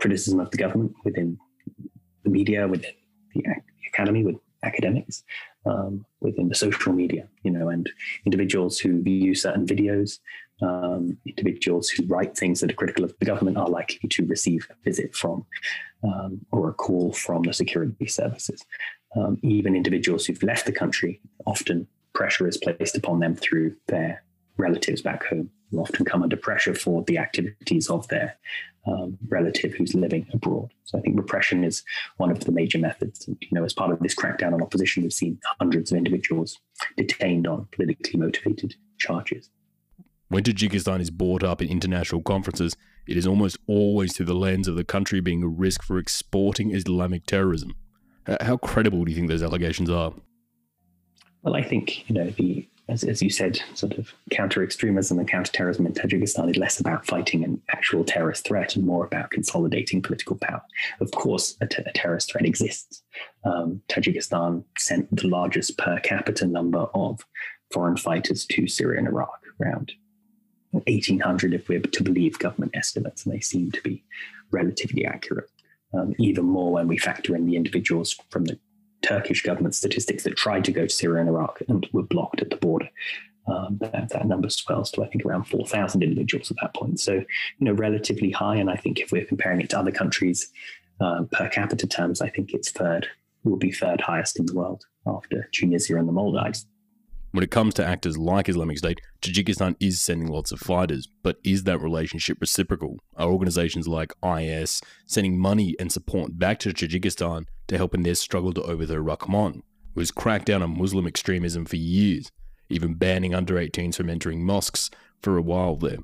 criticism of the government within the media, within the academy, with academics, um, within the social media, you know, and individuals who view certain videos, um, individuals who write things that are critical of the government are likely to receive a visit from um, or a call from the security services. Um, even individuals who've left the country, often pressure is placed upon them through their relatives back home, who often come under pressure for the activities of their um, relative who's living abroad. So I think repression is one of the major methods. And, you know, as part of this crackdown on opposition, we've seen hundreds of individuals detained on politically motivated charges. When Tajikistan is brought up in international conferences, it is almost always through the lens of the country being a risk for exporting Islamic terrorism. How credible do you think those allegations are? Well, I think, you know, the as, as you said, sort of counter extremism and counter terrorism in Tajikistan is less about fighting an actual terrorist threat and more about consolidating political power. Of course, a, t- a terrorist threat exists. Um, Tajikistan sent the largest per capita number of foreign fighters to Syria and Iraq, around 1,800, if we're to believe government estimates, and they seem to be relatively accurate. Um, even more when we factor in the individuals from the Turkish government statistics that tried to go to Syria and Iraq and were blocked at the border. Um, that, that, number swells to I think around 4,000 individuals at that point. So, you know, relatively high. And I think if we're comparing it to other countries uh, per capita terms, I think it's third, will be third highest in the world after Tunisia and the Maldives. When it comes to actors like Islamic State, Tajikistan is sending lots of fighters, but is that relationship reciprocal? Are organizations like IS sending money and support back to Tajikistan to help in their struggle to overthrow Rahmon, who has cracked down on Muslim extremism for years, even banning under 18s from entering mosques for a while there?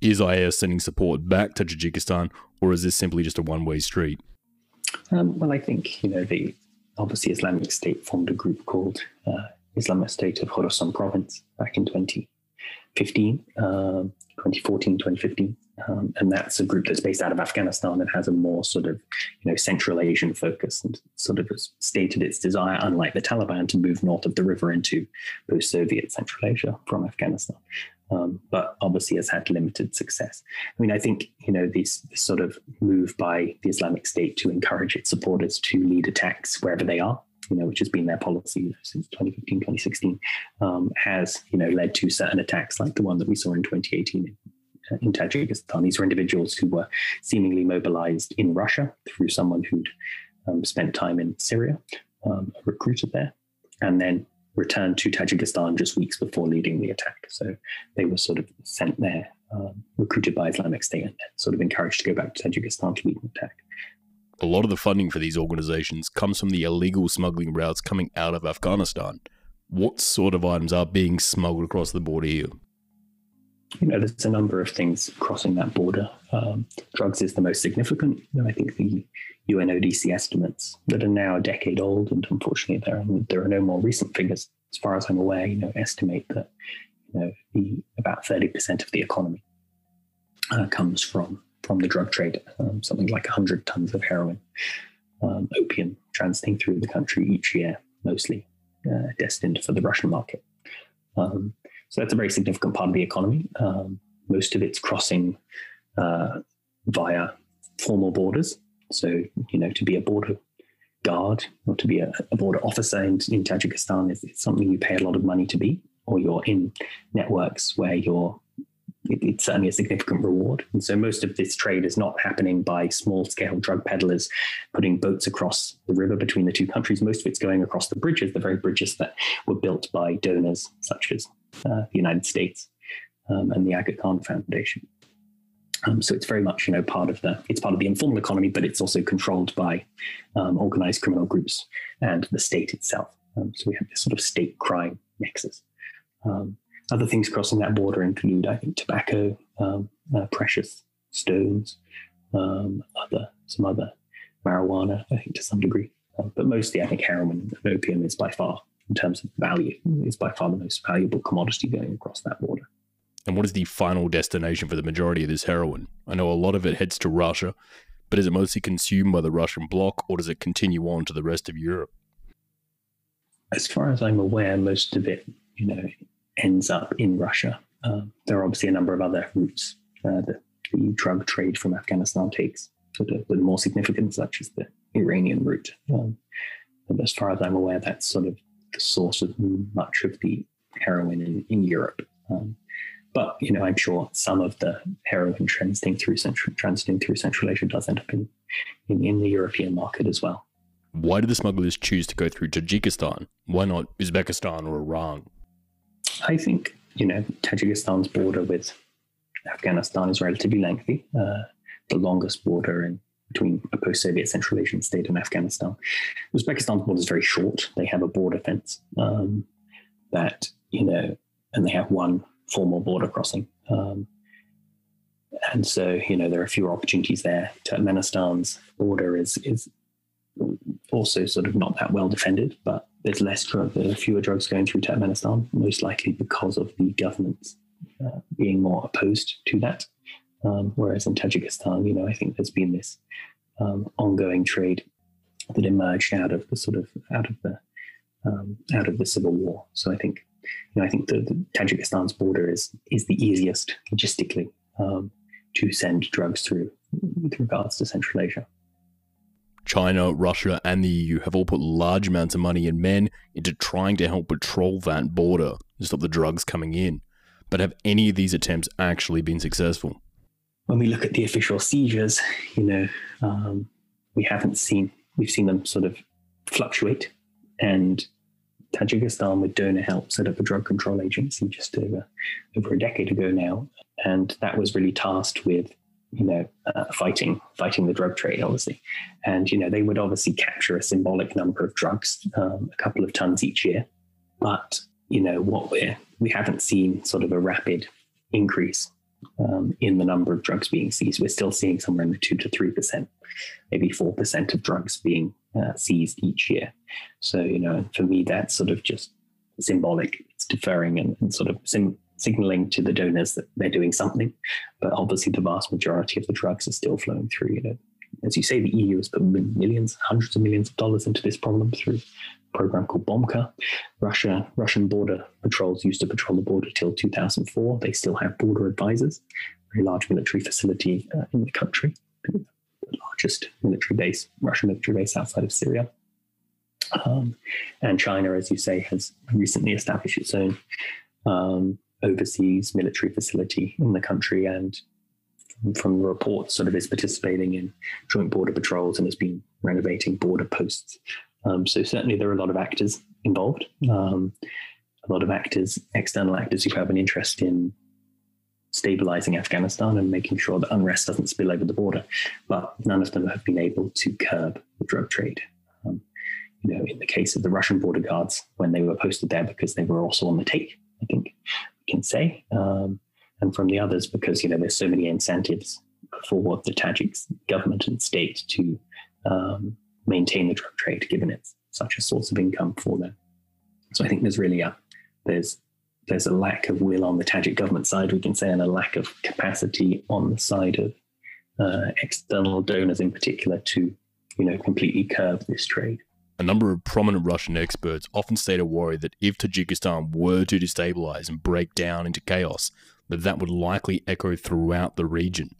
Is IS sending support back to Tajikistan, or is this simply just a one way street? Um, well, I think, you know, the obviously Islamic State formed a group called uh, Islamic State of Khorasan province back in 2015, um, 2014, 2015. Um, and that's a group that's based out of Afghanistan and has a more sort of, you know, Central Asian focus and sort of stated its desire, unlike the Taliban, to move north of the river into post-Soviet Central Asia from Afghanistan. Um, but obviously has had limited success. I mean, I think you know this, this, sort of move by the Islamic State to encourage its supporters to lead attacks wherever they are you know, which has been their policy since 2015, 2016, um, has, you know, led to certain attacks like the one that we saw in 2018 in, uh, in Tajikistan. These were individuals who were seemingly mobilized in Russia through someone who'd um, spent time in Syria, um, recruited there, and then returned to Tajikistan just weeks before leading the attack. So they were sort of sent there um, recruited by Islamic State and sort of encouraged to go back to Tajikistan to lead an attack. A lot of the funding for these organizations comes from the illegal smuggling routes coming out of Afghanistan. What sort of items are being smuggled across the border here? You know, there's a number of things crossing that border. Um, drugs is the most significant. I think the UNODC estimates that are now a decade old, and unfortunately there are, there are no more recent figures, as far as I'm aware, you know, estimate that you know the about 30% of the economy uh, comes from from the drug trade, um, something like 100 tons of heroin, um, opium transiting through the country each year, mostly uh, destined for the Russian market. Um, so that's a very significant part of the economy. Um, most of it's crossing uh, via formal borders. So, you know, to be a border guard or to be a, a border officer in, in Tajikistan is, is something you pay a lot of money to be, or you're in networks where you're it, it's certainly a significant reward. And so most of this trade is not happening by small scale drug peddlers putting boats across the river between the two countries. Most of it's going across the bridges, the very bridges that were built by donors such as uh, the United States um, and the Aga Khan Foundation. Um, so it's very much, you know, part of the it's part of the informal economy, but it's also controlled by um, organized criminal groups and the state itself. Um, so we have this sort of state crime nexus. Um, other things crossing that border include, I think, tobacco, um, uh, precious stones, um, other some other marijuana, I think, to some degree. Uh, but mostly, I think heroin and opium is by far, in terms of value, is by far the most valuable commodity going across that border. And what is the final destination for the majority of this heroin? I know a lot of it heads to Russia, but is it mostly consumed by the Russian bloc, or does it continue on to the rest of Europe? As far as I'm aware, most of it, you know, ends up in Russia. Um, there are obviously a number of other routes uh, that the drug trade from Afghanistan takes, sort of the more significant, such as the Iranian route. Um, but as far as I'm aware, that's sort of the source of much of the heroin in, in Europe. Um, but you know, I'm sure some of the heroin transiting through central transiting through Central Asia does end up in, in, in the European market as well. Why do the smugglers choose to go through Tajikistan? Why not Uzbekistan or Iran? I think you know Tajikistan's border with Afghanistan is relatively lengthy, uh, the longest border in between a post-Soviet Central Asian state and Afghanistan. Uzbekistan's border is very short. They have a border fence um, that you know, and they have one formal border crossing. Um, and so, you know, there are fewer opportunities there. Turkmenistan's border is is also sort of not that well defended, but there's less there are fewer drugs going through Turkmenistan, most likely because of the governments uh, being more opposed to that. Um, whereas in Tajikistan, you know, I think there's been this um, ongoing trade that emerged out of the sort of out of the um, out of the civil war. So I think, you know, I think the, the Tajikistan's border is is the easiest logistically um, to send drugs through with regards to Central Asia. China, Russia, and the EU have all put large amounts of money and men into trying to help patrol that border to stop the drugs coming in. But have any of these attempts actually been successful? When we look at the official seizures, you know, um, we haven't seen, we've seen them sort of fluctuate. And Tajikistan, with donor help, set up a drug control agency just over, over a decade ago now. And that was really tasked with you know, uh, fighting fighting the drug trade, obviously. And you know, they would obviously capture a symbolic number of drugs, um, a couple of tons each year. But you know, what we're we haven't seen sort of a rapid increase um, in the number of drugs being seized. We're still seeing somewhere in the two to three percent, maybe four percent of drugs being uh, seized each year. So you know, for me, that's sort of just symbolic. It's deferring and, and sort of sim- signaling to the donors that they're doing something. But obviously, the vast majority of the drugs are still flowing through. You know, as you say, the EU has put millions, hundreds of millions of dollars into this problem through a program called BOMCA. Russia, Russian border patrols used to patrol the border till 2004. They still have border advisors, very large military facility uh, in the country, the largest military base, Russian military base outside of Syria. Um, and China, as you say, has recently established its own um, overseas military facility in the country and from the reports sort of is participating in joint border patrols and has been renovating border posts. Um, so certainly there are a lot of actors involved, um, a lot of actors, external actors who have an interest in stabilizing Afghanistan and making sure that unrest doesn't spill over the border. But none of them have been able to curb the drug trade. Um, you know, in the case of the Russian border guards, when they were posted there because they were also on the take, I think can say, um, and from the others because you know there's so many incentives for the Tajik government and state to um, maintain the drug trade, given it's such a source of income for them. So I think there's really a there's there's a lack of will on the Tajik government side, we can say, and a lack of capacity on the side of uh, external donors in particular to, you know, completely curb this trade. A number of prominent Russian experts often state a worry that if Tajikistan were to destabilize and break down into chaos, that that would likely echo throughout the region.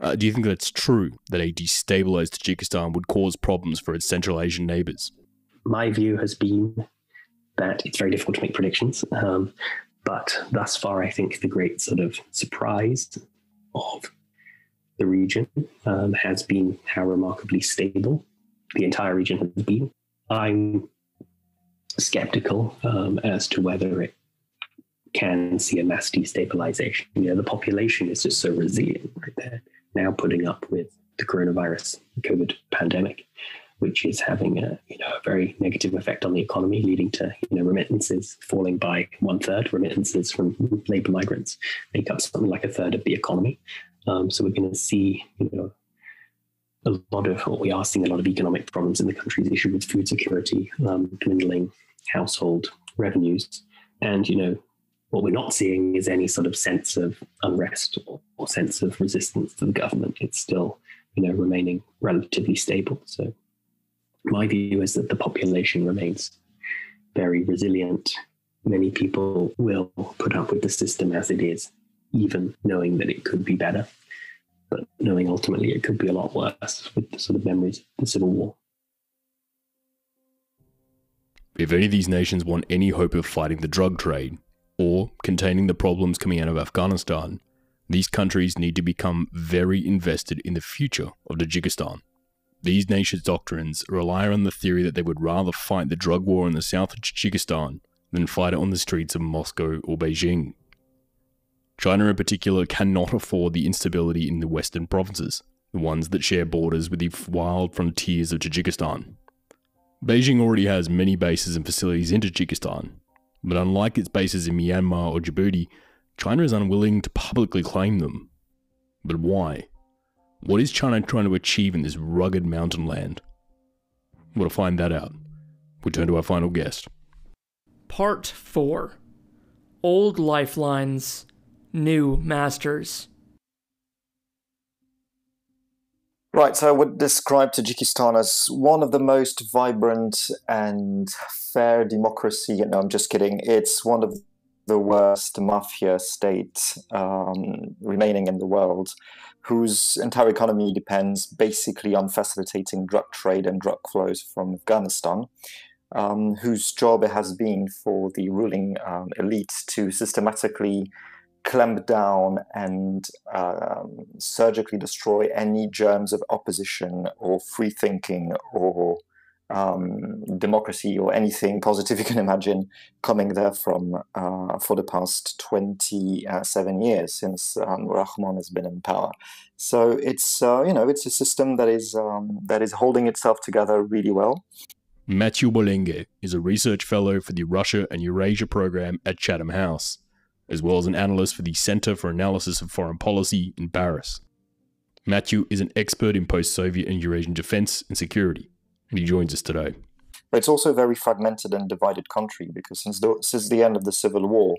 Uh, do you think that's true, that a destabilized Tajikistan would cause problems for its Central Asian neighbors? My view has been that it's very difficult to make predictions. Um, but thus far, I think the great sort of surprise of the region um, has been how remarkably stable the entire region has been. I'm skeptical um, as to whether it can see a mass destabilization. You know, the population is just so resilient right there, now putting up with the coronavirus, COVID pandemic which is having a you know a very negative effect on the economy, leading to you know remittances falling by one third. Remittances from labour migrants make up something like a third of the economy. Um, so we're going to see you know a lot of what we are seeing a lot of economic problems in the country's issue with food security, um, dwindling household revenues, and you know what we're not seeing is any sort of sense of unrest or, or sense of resistance to the government. It's still you know remaining relatively stable. So my view is that the population remains very resilient. Many people will put up with the system as it is, even knowing that it could be better, but knowing ultimately it could be a lot worse with the sort of memories of the Civil War. If any of these nations want any hope of fighting the drug trade or containing the problems coming out of Afghanistan, these countries need to become very invested in the future of Tajikistan. These nations' doctrines rely on the theory that they would rather fight the drug war in the south of Tajikistan than fight it on the streets of Moscow or Beijing. China, in particular, cannot afford the instability in the western provinces, the ones that share borders with the wild frontiers of Tajikistan. Beijing already has many bases and facilities in Tajikistan, but unlike its bases in Myanmar or Djibouti, China is unwilling to publicly claim them. But why? What is China trying to achieve in this rugged mountain land? We'll find that out, we turn to our final guest. Part 4 Old Lifelines, New Masters. Right, so I would describe Tajikistan as one of the most vibrant and fair democracy. No, I'm just kidding. It's one of the worst mafia state um, remaining in the world whose entire economy depends basically on facilitating drug trade and drug flows from Afghanistan, um, whose job it has been for the ruling um, elite to systematically clamp down and um, surgically destroy any germs of opposition or free thinking or um, democracy or anything positive you can imagine coming there from uh, for the past 27 years since um, Rahmon has been in power. So it's uh, you know it's a system that is um, that is holding itself together really well. Mathieu Boulegue is a research fellow for the Russia and Eurasia program at Chatham House, as well as an analyst for the Center for Analysis of Foreign Policy in Paris. Mathieu is an expert in post Soviet and Eurasian defense and security and he joins us today. It's also a very fragmented and divided country because since the, since the end of the Civil War,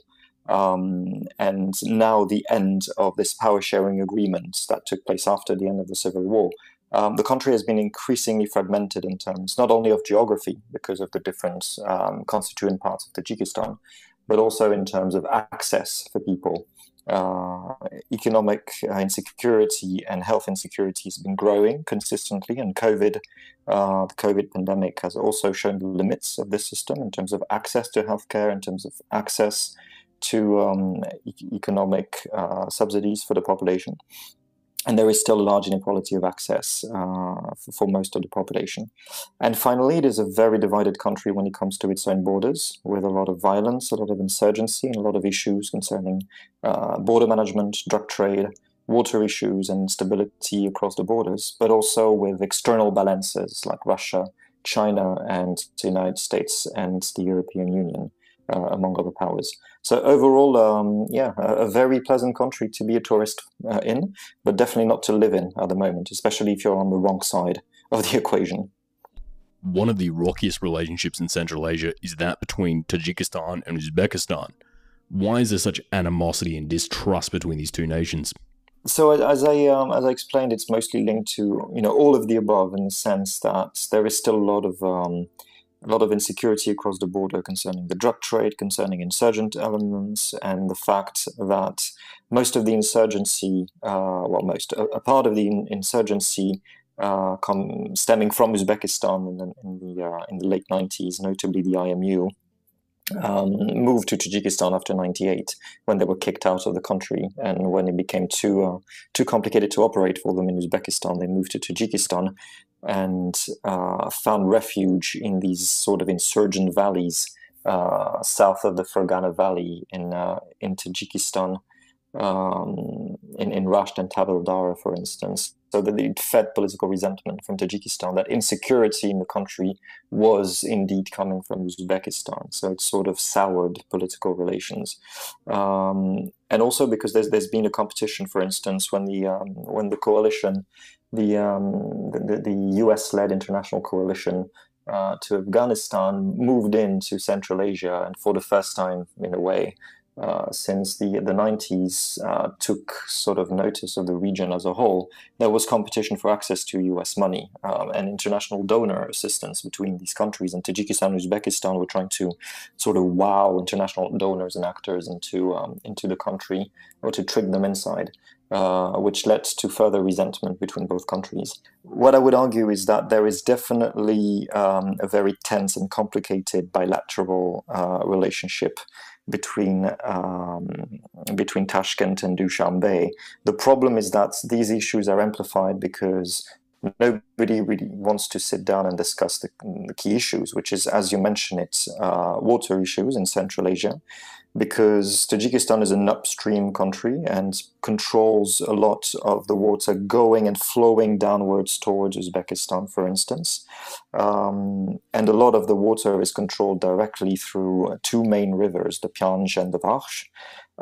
um, and now the end of this power sharing agreement that took place after the end of the Civil War, um, the country has been increasingly fragmented in terms not only of geography because of the different um, constituent parts of Tajikistan, but also in terms of access for people uh, economic insecurity and health insecurity has been growing consistently, and COVID, uh, the COVID pandemic, has also shown the limits of this system in terms of access to healthcare, in terms of access to um, e- economic uh, subsidies for the population. And there is still a large inequality of access uh, for, for, most of the population. And finally, it is a very divided country when it comes to its own borders, with a lot of violence, a lot of insurgency, and a lot of issues concerning uh, border management, drug trade, water issues, and stability across the borders, but also with external balances like Russia, China, and the United States and the European Union, uh, among other powers. So overall, um, yeah, a, a, very pleasant country to be a tourist uh, in, but definitely not to live in at the moment, especially if you're on the wrong side of the equation. One of the rockiest relationships in Central Asia is that between Tajikistan and Uzbekistan. Why is there such animosity and distrust between these two nations? So as I um, as I explained, it's mostly linked to you know all of the above in the sense that there is still a lot of um, a lot of insecurity across the border concerning the drug trade, concerning insurgent elements, and the fact that most of the insurgency, uh, well, most a, a, part of the in, insurgency uh, come stemming from Uzbekistan in the in the, uh, in the late 90s, notably the IMU, um, moved to Tajikistan after '98 when they were kicked out of the country, and when it became too uh, too complicated to operate for them in Uzbekistan, they moved to Tajikistan and uh, found refuge in these sort of insurgent valleys uh, south of the Fergana Valley in uh, in Tajikistan, um, in in Rasht and Tavildara, for instance so that it fed political resentment from Tajikistan. That insecurity in the country was indeed coming from Uzbekistan. So it sort of soured political relations, um, and also because there's there's been a competition, for instance, when the um, when the coalition, the um, the, the U.S.-led international coalition. Uh, to Afghanistan moved into Central Asia, and for the first time, in a way, uh, since the the 90s uh, took sort of notice of the region as a whole, there was competition for access to U.S. money um, and international donor assistance between these countries. And Tajikistan and Uzbekistan were trying to sort of wow international donors and actors into um, into the country or to trick them inside. Uh, which led to further resentment between both countries. What I would argue is that there is definitely um, a very tense and complicated bilateral uh, relationship between um, between Tashkent and Dushanbe. The problem is that these issues are amplified because nobody really wants to sit down and discuss the, the key issues, which is, as you mentioned, it's uh, water issues in Central Asia, because Tajikistan is an upstream country and controls a lot of the water going and flowing downwards towards Uzbekistan, for instance. Um, and a lot of the water is controlled directly through two main rivers, the Pyanj and the Vakh.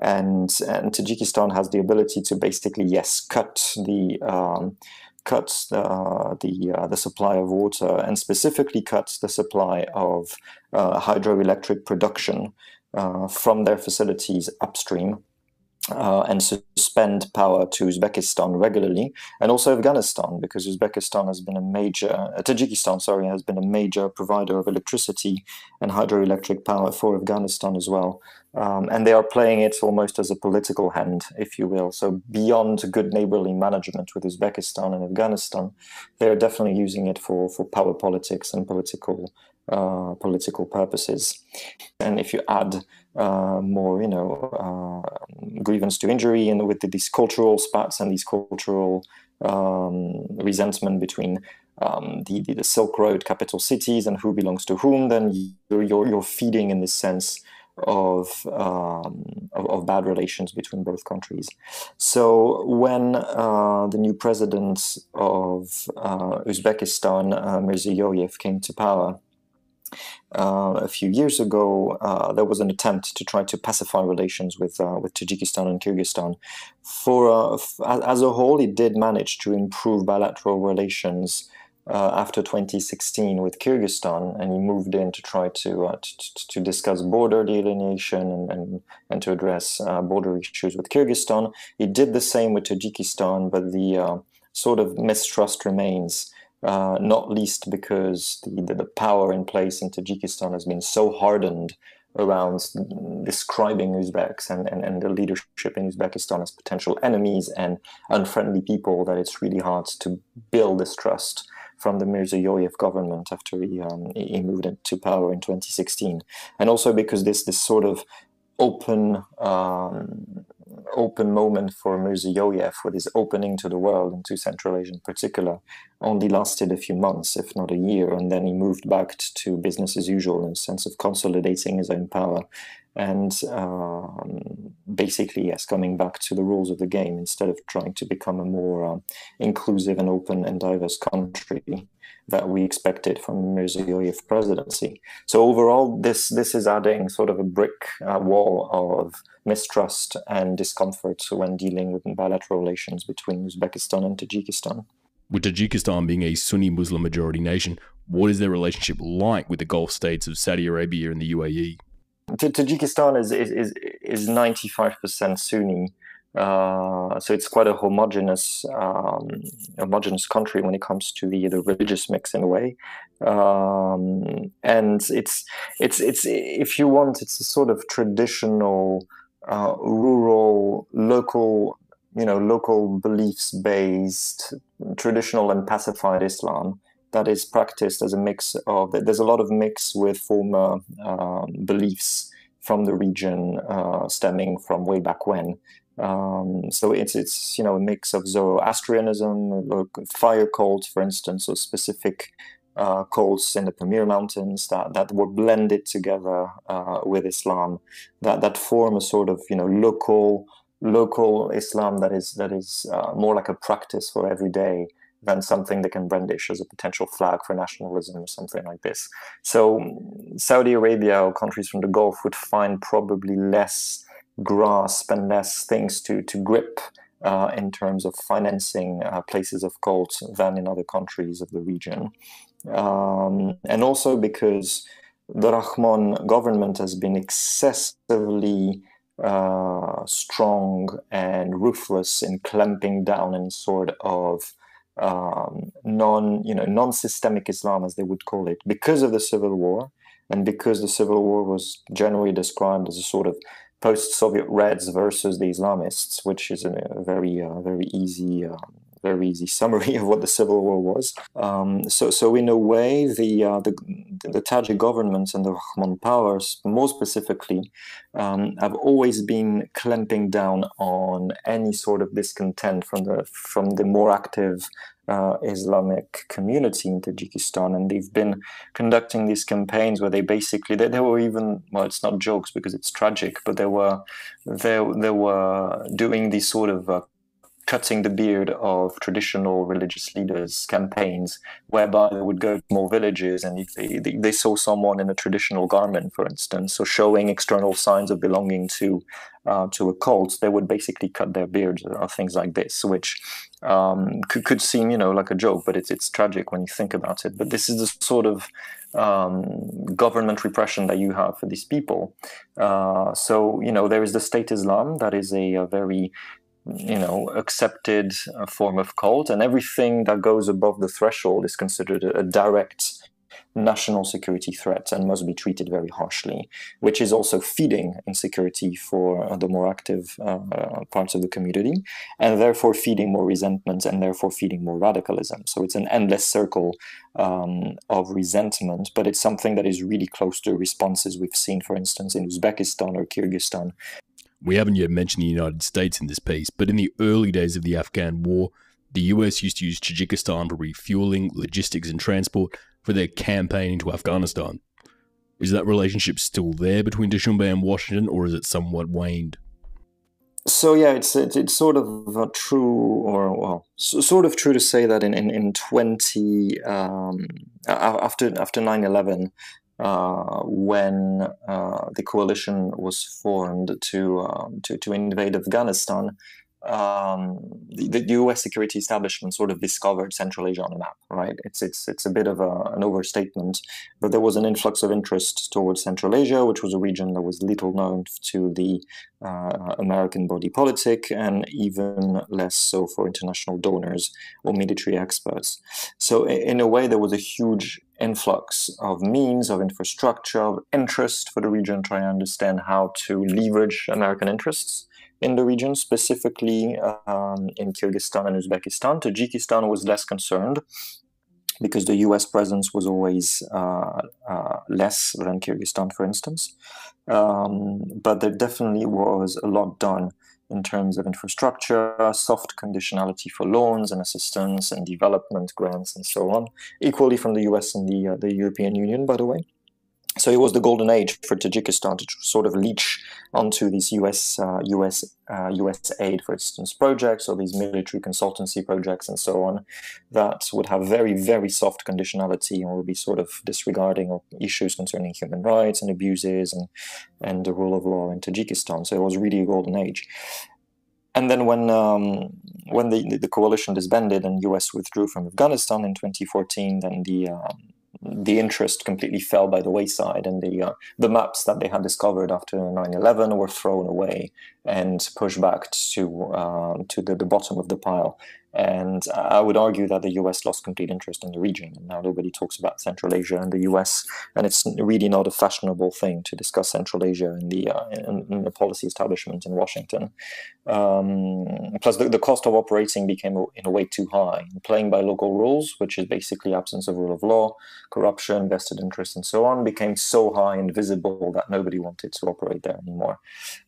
And, and Tajikistan has the ability to basically, yes, cut the um, cuts the the, uh, the supply of water and specifically cuts the supply of uh, hydroelectric production uh, from their facilities upstream uh, and suspend power to Uzbekistan regularly, and also Afghanistan, because Uzbekistan has been a major, uh, Tajikistan, sorry, has been a major provider of electricity and hydroelectric power for Afghanistan as well. Um, and they are playing it almost as a political hand, if you will. So beyond good neighborly management with Uzbekistan and Afghanistan, they are definitely using it for, for power politics and political uh, political purposes. And if you add uh, more, you know, uh, grievance to injury, and with these cultural spats and these cultural um, resentment between um, the, the, Silk Road capital cities and who belongs to whom, then you're, you're, you're feeding in this sense of, um, of, of bad relations between both countries. So when uh, the new president of uh, Uzbekistan, uh, Mirziyoyev, came to power, uh, a few years ago, uh, there was an attempt to try to pacify relations with uh, with Tajikistan and Kyrgyzstan. For uh, f- as a whole, it did manage to improve bilateral relations uh, after 2016 with Kyrgyzstan, and he moved in to try to uh, to, to, discuss border delineation and and, and to address border issues with Kyrgyzstan. He did the same with Tajikistan, but the sort of mistrust remains uh, not least because the, the, the, power in place in Tajikistan has been so hardened around describing Uzbeks and, and, and the leadership in Uzbekistan as potential enemies and unfriendly people that it's really hard to build this trust from the Mirziyoyev government after he, um, he moved into power in 2016. And also because this, this sort of open um, open moment for Mirziyoyev with his opening to the world and to Central Asia in particular only lasted a few months, if not a year, and then he moved back to business as usual in a sense of consolidating his own power and um, basically, yes, coming back to the rules of the game instead of trying to become a more uh, inclusive and open and diverse country that we expected from the Mirziyoyev presidency. So overall, this this is adding sort of a brick uh, wall of mistrust and discomfort when dealing with bilateral relations between Uzbekistan and Tajikistan. With Tajikistan being a Sunni Muslim majority nation, what is their relationship like with the Gulf states of Saudi Arabia and the UAE? Tajikistan is is is ninety five percent Sunni, uh, so it's quite a homogenous um, homogenous country when it comes to the the religious mix in a way, um, and it's it's it's if you want, it's a sort of traditional, uh, rural, local you know local beliefs based traditional and pacified Islam that is practiced as a mix of there's a lot of mix with former um, beliefs from the region uh, stemming from way back when. Um, so it's it's you know a mix of Zoroastrianism, fire cults, for instance, or specific uh, cults in the Pamir Mountains that, that were blended together uh, with Islam, that that form a sort of you know local local Islam that is that is uh, more like a practice for every day than something they can brandish as a potential flag for nationalism or something like this. So Saudi Arabia or countries from the Gulf would find probably less grasp and less things to, to grip uh, in terms of financing uh, places of cult than in other countries of the region. Um, and also because the Rahmon government has been excessively uh, strong and ruthless in clamping down and sort of um, non you know non-systemic Islam as they would call it because of the civil war and because the civil war was generally described as a sort of post-Soviet Reds versus the Islamists, which is a, very uh, very easy um, very easy summary of what the civil war was. Um, so, so in a way, the uh, the, the Tajik governments and the Rahmon powers, more specifically, um, have always been clamping down on any sort of discontent from the from the more active uh, Islamic community in Tajikistan, and they've been conducting these campaigns where they basically they, were even well, it's not jokes because it's tragic, but they were they they were doing these sort of uh, cutting the beard of traditional religious leaders campaigns whereby they would go to more villages and they, they, they, saw someone in a traditional garment for instance or showing external signs of belonging to uh, to a cult they would basically cut their beards or things like this which um, could, could seem you know like a joke but it's, it's tragic when you think about it but this is the sort of um, government repression that you have for these people. Uh, so, you know, there is the state Islam that is a, a very you know accepted form of cult and everything that goes above the threshold is considered a, a direct national security threat and must be treated very harshly, which is also feeding insecurity for the more active uh, parts of the community, and therefore feeding more resentment and therefore feeding more radicalism. So it's an endless circle um, of resentment, but it's something that is really close to responses we've seen, for instance, in Uzbekistan or Kyrgyzstan, we haven't yet mentioned the United States in this piece, but in the early days of the Afghan war, the US used to use Tajikistan for refueling, logistics, and transport for their campaign into Afghanistan. Is that relationship still there between Dushanbe and Washington, or is it somewhat waned? So yeah, it's it's, it's sort of true, or well, so, sort of true to say that in in, in twenty um, after after nine eleven, uh, when uh, the coalition was formed to, um, to, to invade Afghanistan, um, the, the, U.S. security establishment sort of discovered Central Asia on a map, right? It's it's it's a bit of a, an overstatement, but there was an influx of interest towards Central Asia, which was a region that was little known to the uh, American body politic, and even less so for international donors or military experts. So in a way, there was a huge influx of means, of infrastructure, of interest for the region, trying to understand how to leverage American interests in the region, specifically um, in Kyrgyzstan and Uzbekistan. Tajikistan was less concerned because the US presence was always uh, uh, less than Kyrgyzstan, for instance. Um, but there definitely was a lot done in terms of infrastructure, soft conditionality for loans and assistance and development grants and so on, equally from the US and the, uh, the European Union, by the way so it was the golden age for Tajikistan to sort of leech onto these US uh, US uh, US aid, for instance, projects or these military consultancy projects and so on, that would have very very soft conditionality and would be sort of disregarding of issues concerning human rights and abuses and and the rule of law in Tajikistan. So it was really a golden age. And then when um, when the the coalition disbanded and US withdrew from Afghanistan in 2014, then the um, the interest completely fell by the wayside, and the uh, the maps that they had discovered after 9/11 were thrown away and pushed back to uh, to the, the bottom of the pile. And I would argue that the US lost complete interest in the region. And now nobody talks about Central Asia and the US. And it's really not a fashionable thing to discuss Central Asia in the, uh, in, in the policy establishment in Washington. Um, plus, the, the cost of operating became, in a way, too high. Playing by local rules, which is basically absence of rule of law, corruption, vested interest, and so on, became so high and visible that nobody wanted to operate there anymore,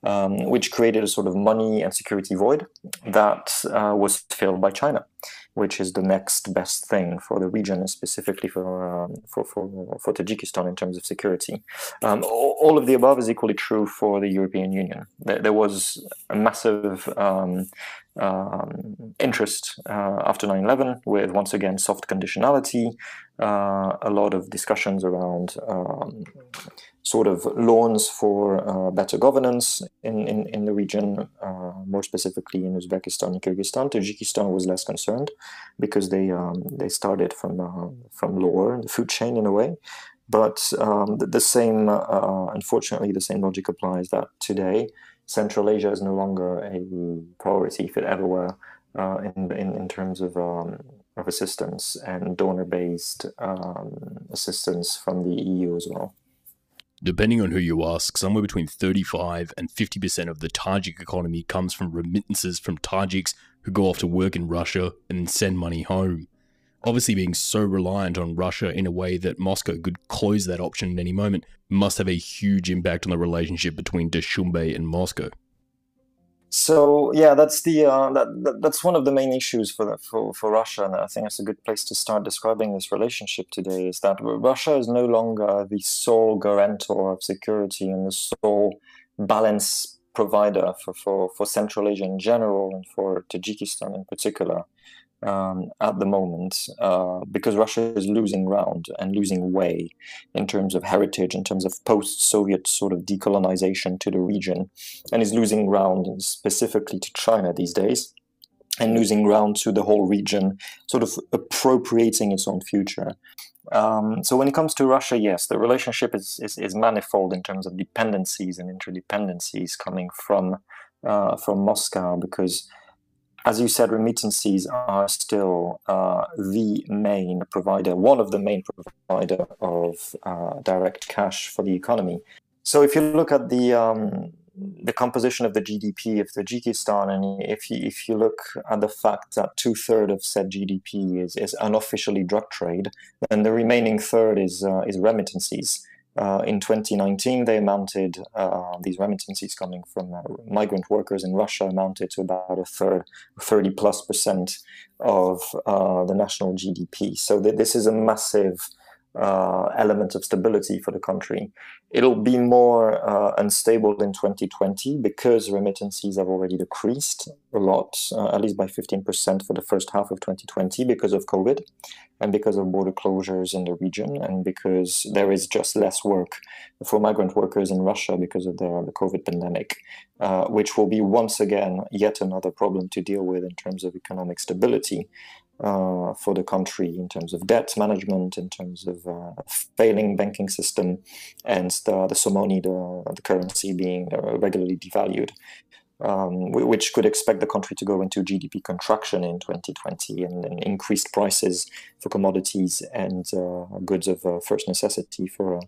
um, which created a sort of money and security void that uh, was filled by China, which is the next best thing for the region, and specifically for um, for, for, for Tajikistan in terms of security. Um, all of the above is equally true for the European Union. There, there was a massive um, um interest uh, after 9/11, with once again soft conditionality, uh, a lot of discussions around um, sort of loans for uh, better governance in, in, in the region, uh, more specifically in Uzbekistan and Kyrgyzstan. Tajikistan was less concerned because they um, they started from uh, from lower in the food chain in a way. But um, the, the, same, uh, unfortunately, the same logic applies that today Central Asia is no longer a priority, if it ever were, uh, in, in, in terms of um, of assistance and donor-based um, assistance from the EU as well. Depending on who you ask, somewhere between 35 and 50% of the Tajik economy comes from remittances from Tajiks who go off to work in Russia and send money home. Obviously, being so reliant on Russia in a way that Moscow could close that option at any moment must have a huge impact on the relationship between Dushanbe and Moscow. So yeah, that's the uh, that, that, that's one of the main issues for the, for for Russia, and I think it's a good place to start describing this relationship today. Is that Russia is no longer the sole guarantor of security and the sole balance provider for, for, for Central Asia in general and for Tajikistan in particular um, at the moment uh, because Russia is losing ground and losing way in terms of heritage, in terms of post Soviet sort of decolonization to the region, and is losing ground specifically to China these days. And losing ground to the whole region, sort of appropriating its own future. Um, so when it comes to Russia, yes, the relationship is, is, is, manifold in terms of dependencies and interdependencies coming from uh, from Moscow because as you said, remittances are still uh, the main provider, one of the main provider of uh, direct cash for the economy. So if you look at the um, the composition of the GDP of Tajikistan, and if you, if you look at the fact that two thirds of said GDP is, is unofficially drug trade, then the remaining third is uh, is remittances. Uh, in 2019, they amounted, uh, these remittances coming from uh, migrant workers in Russia amounted to about a third, 30 plus percent of uh, the national GDP. So th- this is a massive uh, element of stability for the country. It'll be more uh, unstable in 2020 because remittances have already decreased a lot, uh, at least by 15% for the first half of 2020 because of COVID and because of border closures in the region and because there is just less work for migrant workers in Russia because of the, the COVID pandemic, uh, which will be once again yet another problem to deal with in terms of economic stability uh, for the country in terms of debt management, in terms of uh, failing banking system, and the, the somoni, the, the currency being uh, regularly devalued, um, which could expect the country to go into GDP contraction in 2020 and, and increased prices for commodities and uh, goods of uh, first necessity for,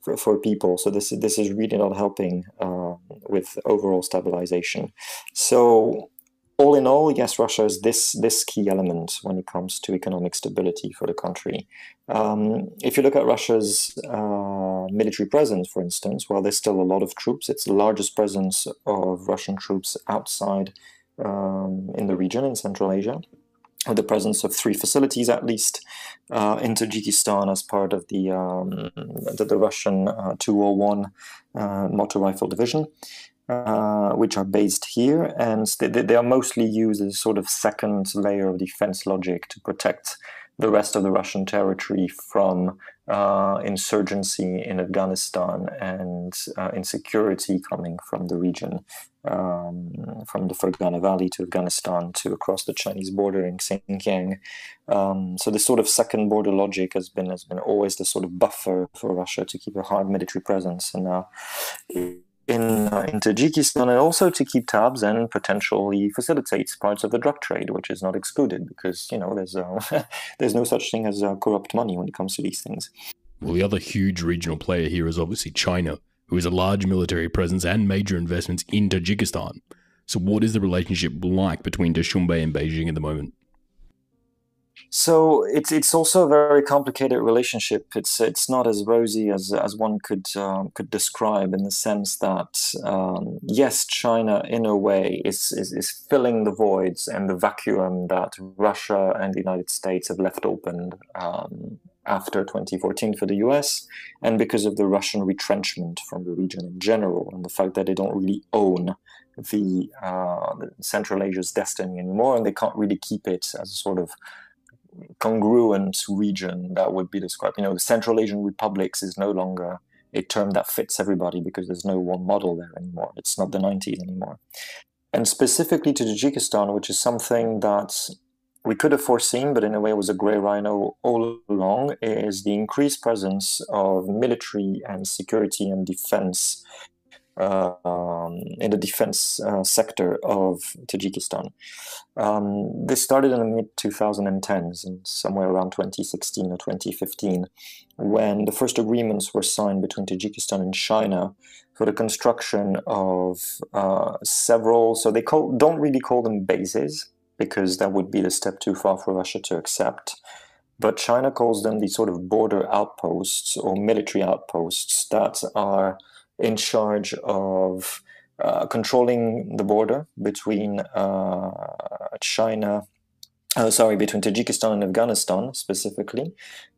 for, for people. So this this is really not helping with overall stabilization. So all in all, yes, Russia is this this key element when it comes to economic stability for the country. Um, if you look at Russia's uh, military presence, for instance, well, there's still a lot of troops. It's the largest presence of Russian troops outside um, in the region in Central Asia. The presence of three facilities, at least, uh, in Tajikistan as part of the um, the, the, Russian uh, 201 uh, motor rifle division uh, which are based here, and they, they, are mostly used as sort of second layer of defense logic to protect the rest of the Russian territory from uh, insurgency in Afghanistan and uh, insecurity coming from the region, um, from the Fergana Valley to Afghanistan to across the Chinese border in Xinjiang. Um, so this sort of second border logic has been has been always the sort of buffer for Russia to keep a hard military presence, and now. In, uh, in Tajikistan and also to keep tabs and potentially facilitate parts of the drug trade, which is not excluded because you know there's uh, there's no such thing as uh, corrupt money when it comes to these things. Well, the other huge regional player here is obviously China, who has a large military presence and major investments in Tajikistan. So, what is the relationship like between Dushanbe and Beijing at the moment? So it's it's also a very complicated relationship. It's it's not as rosy as as one could um, could describe in the sense that um, yes, China in a way is, is is filling the voids and the vacuum that Russia and the United States have left open um, after 2014 for the US, and because of the Russian retrenchment from the region in general, and the fact that they don't really own the, uh, Central Asia's destiny anymore, and they can't really keep it as a sort of congruent region that would be described. You know, the Central Asian republics is no longer a term that fits everybody because there's no one model there anymore. It's not the 90s anymore. And specifically to Tajikistan, which is something that we could have foreseen, but in a way was a grey rhino all along, is the increased presence of military and security and defense um, in the defense uh, sector of Tajikistan. Um, this started in the mid 2010s, and somewhere around 2016 or 2015, when the first agreements were signed between Tajikistan and China for the construction of uh, several. So they call, don't really call them bases because that would be the step too far for Russia to accept. But China calls them these sort of border outposts or military outposts that are in charge of uh, controlling the border between uh, China, uh, sorry, between Tajikistan and Afghanistan specifically,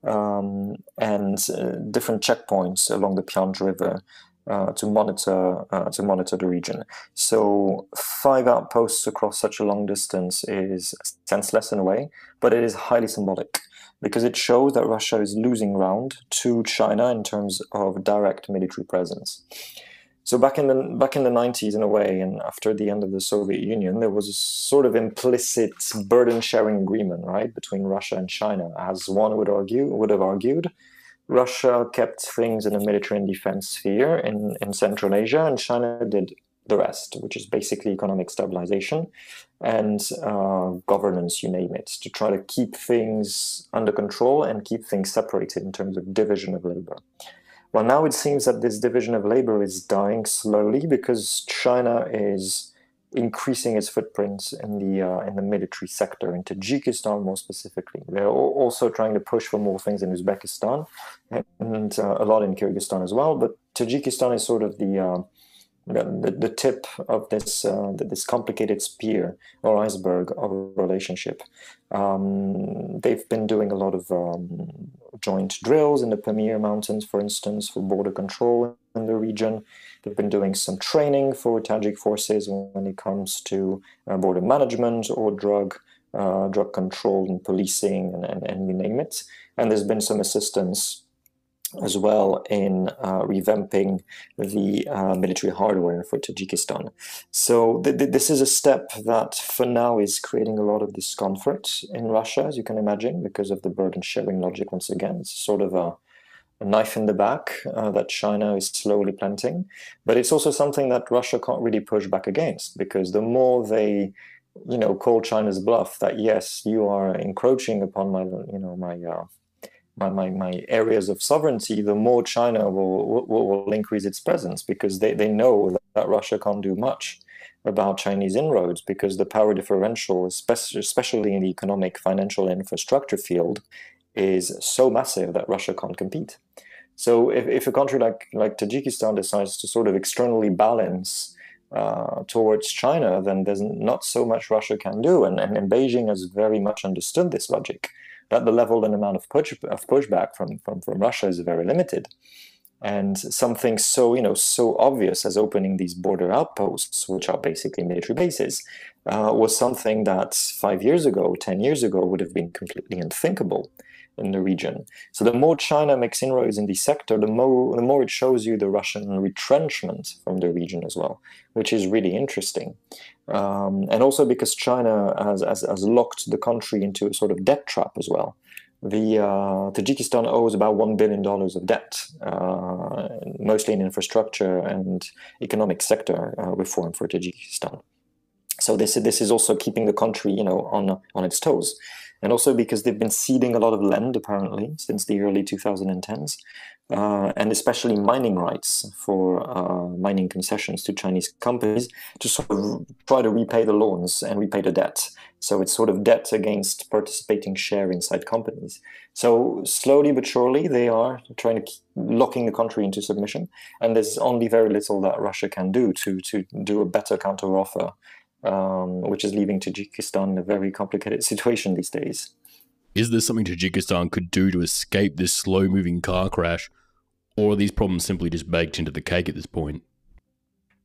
um, and uh, different checkpoints along the Panj River. Uh, to monitor uh, to monitor the region. So five outposts across such a long distance is senseless in a way, but it is highly symbolic because it shows that Russia is losing ground to China in terms of direct military presence. So back in the back in the 90s, in a way, and after the end of the Soviet Union, there was a sort of implicit burden sharing agreement, right, between Russia and China. As one would argue, would have argued, Russia kept things in the military and defense sphere in, in Central Asia, and China did the rest, which is basically economic stabilization and uh, governance, you name it, to try to keep things under control and keep things separated in terms of division of labor. Well, now it seems that this division of labor is dying slowly because China is increasing its footprints in the uh, in the military sector, in Tajikistan more specifically. They're also trying to push for more things in Uzbekistan and uh, a lot in Kyrgyzstan as well. But Tajikistan is sort of the uh, the, the tip of this uh, this complicated spear or iceberg of a relationship. Um, they've been doing a lot of um, joint drills in the Pamir Mountains, for instance, for border control in the region. They've been doing some training for Tajik forces when it comes to uh, border management or drug uh, drug control and policing and, and, and you name it. And there's been some assistance as well in uh, revamping the uh, military hardware for Tajikistan. So th- th- this is a step that for now is creating a lot of discomfort in Russia, as you can imagine, because of the burden sharing logic once again. It's sort of a, a knife in the back uh, that China is slowly planting. But it's also something that Russia can't really push back against because the more they you know, call China's bluff that yes, you are encroaching upon my, you know, my uh, my, my, my areas of sovereignty, the more China will, will, will increase its presence because they, they know that Russia can't do much about Chinese inroads because the power differential, especially in the economic, financial, infrastructure field, is so massive that Russia can't compete. So if, if a country like, like Tajikistan decides to sort of externally balance uh, towards China, then there's not so much Russia can do. And, and, and, Beijing has very much understood this logic, that the level and amount of, push, of pushback from, from, from Russia is very limited. And something so, you know, so obvious as opening these border outposts, which are basically military bases, uh, was something that five years ago, 10 years ago, would have been completely unthinkable in the region. So the more China makes inroads in the sector, the more the more it shows you the Russian retrenchment from the region as well, which is really interesting. Um, and also because China has, has, has, locked the country into a sort of debt trap as well. The uh, Tajikistan owes about one billion dollars of debt, uh, mostly in infrastructure and economic sector uh, reform for Tajikistan. So this this is also keeping the country, you know, on on its toes and also because they've been ceding a lot of land apparently since the early 2010s, uh, and especially mining rights for uh, mining concessions to Chinese companies to sort of try to repay the loans and repay the debt. So it's sort of debt against participating share inside companies. So slowly but surely, they are trying to locking the country into submission, and there's only very little that Russia can do to to do a better counteroffer um, which is leaving Tajikistan in a very complicated situation these days. Is there something Tajikistan could do to escape this slow moving car crash, or are these problems simply just baked into the cake at this point?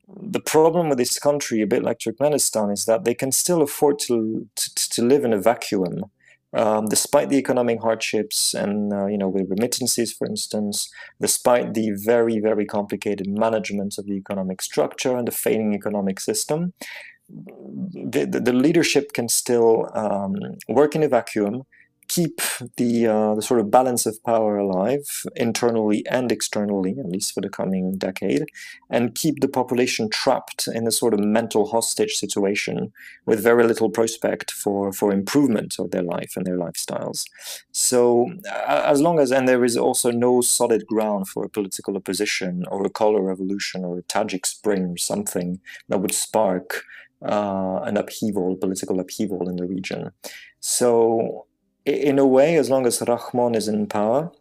The problem with this country, a bit like Turkmenistan, is that they can still afford to, to, to live in a vacuum. Um, despite the economic hardships and uh, you know with remittances for instance despite the very very complicated management of the economic structure and the failing economic system the, the, leadership can still um, work in a vacuum, keep the, uh, the sort of balance of power alive internally and externally, at least for the coming decade, and keep the population trapped in a sort of mental hostage situation with very little prospect for, for improvement of their life and their lifestyles. So, as long as, and there is also no solid ground for a political opposition or a color revolution or a Tajik spring or something that would spark uh, an upheaval, political upheaval in the region. So, in a way, as long as Rahmon is in power,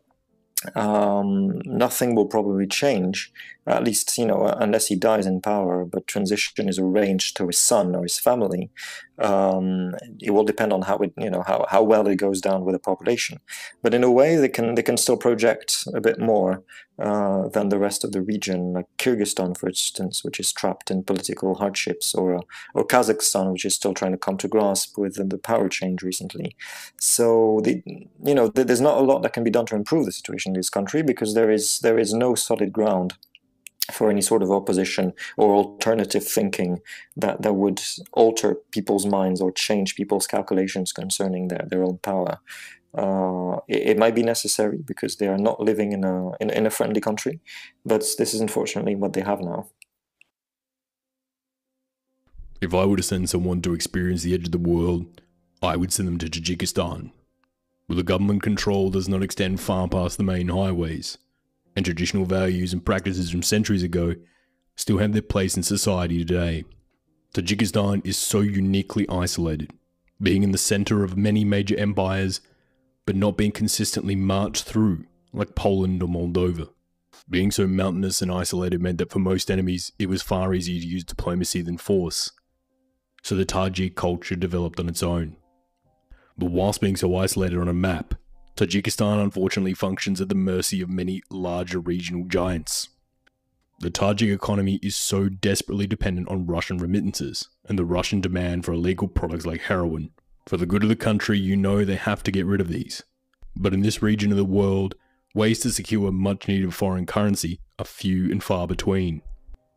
um, nothing will probably change, at least, you know, unless he dies in power, but transition is arranged to his son or his family. Um, it will depend on how it, you know, how, how well it goes down with the population. But in a way, they can, they can still project a bit more uh, than the rest of the region, like Kyrgyzstan, for instance, which is trapped in political hardships, or, or Kazakhstan, which is still trying to come to grasp with the power change recently. So, the, you know, there's not a lot that can be done to improve the situation in this country because there is, there is no solid ground for any sort of opposition or alternative thinking that, that would alter people's minds or change people's calculations concerning their, their own power. Uh, it, it, might be necessary because they are not living in a in, in a friendly country, but this is unfortunately what they have now. If I were to send someone to experience the edge of the world, I would send them to Tajikistan, where the government control does not extend far past the main highways and traditional values and practices from centuries ago still have their place in society today. Tajikistan is so uniquely isolated, being in the center of many major empires, but not being consistently marched through like Poland or Moldova. Being so mountainous and isolated meant that for most enemies, it was far easier to use diplomacy than force. So the Tajik culture developed on its own. But whilst being so isolated on a map, Tajikistan unfortunately functions at the mercy of many larger regional giants. The Tajik economy is so desperately dependent on Russian remittances and the Russian demand for illegal products like heroin. For the good of the country, you know they have to get rid of these. But in this region of the world, ways to secure much needed foreign currency are few and far between.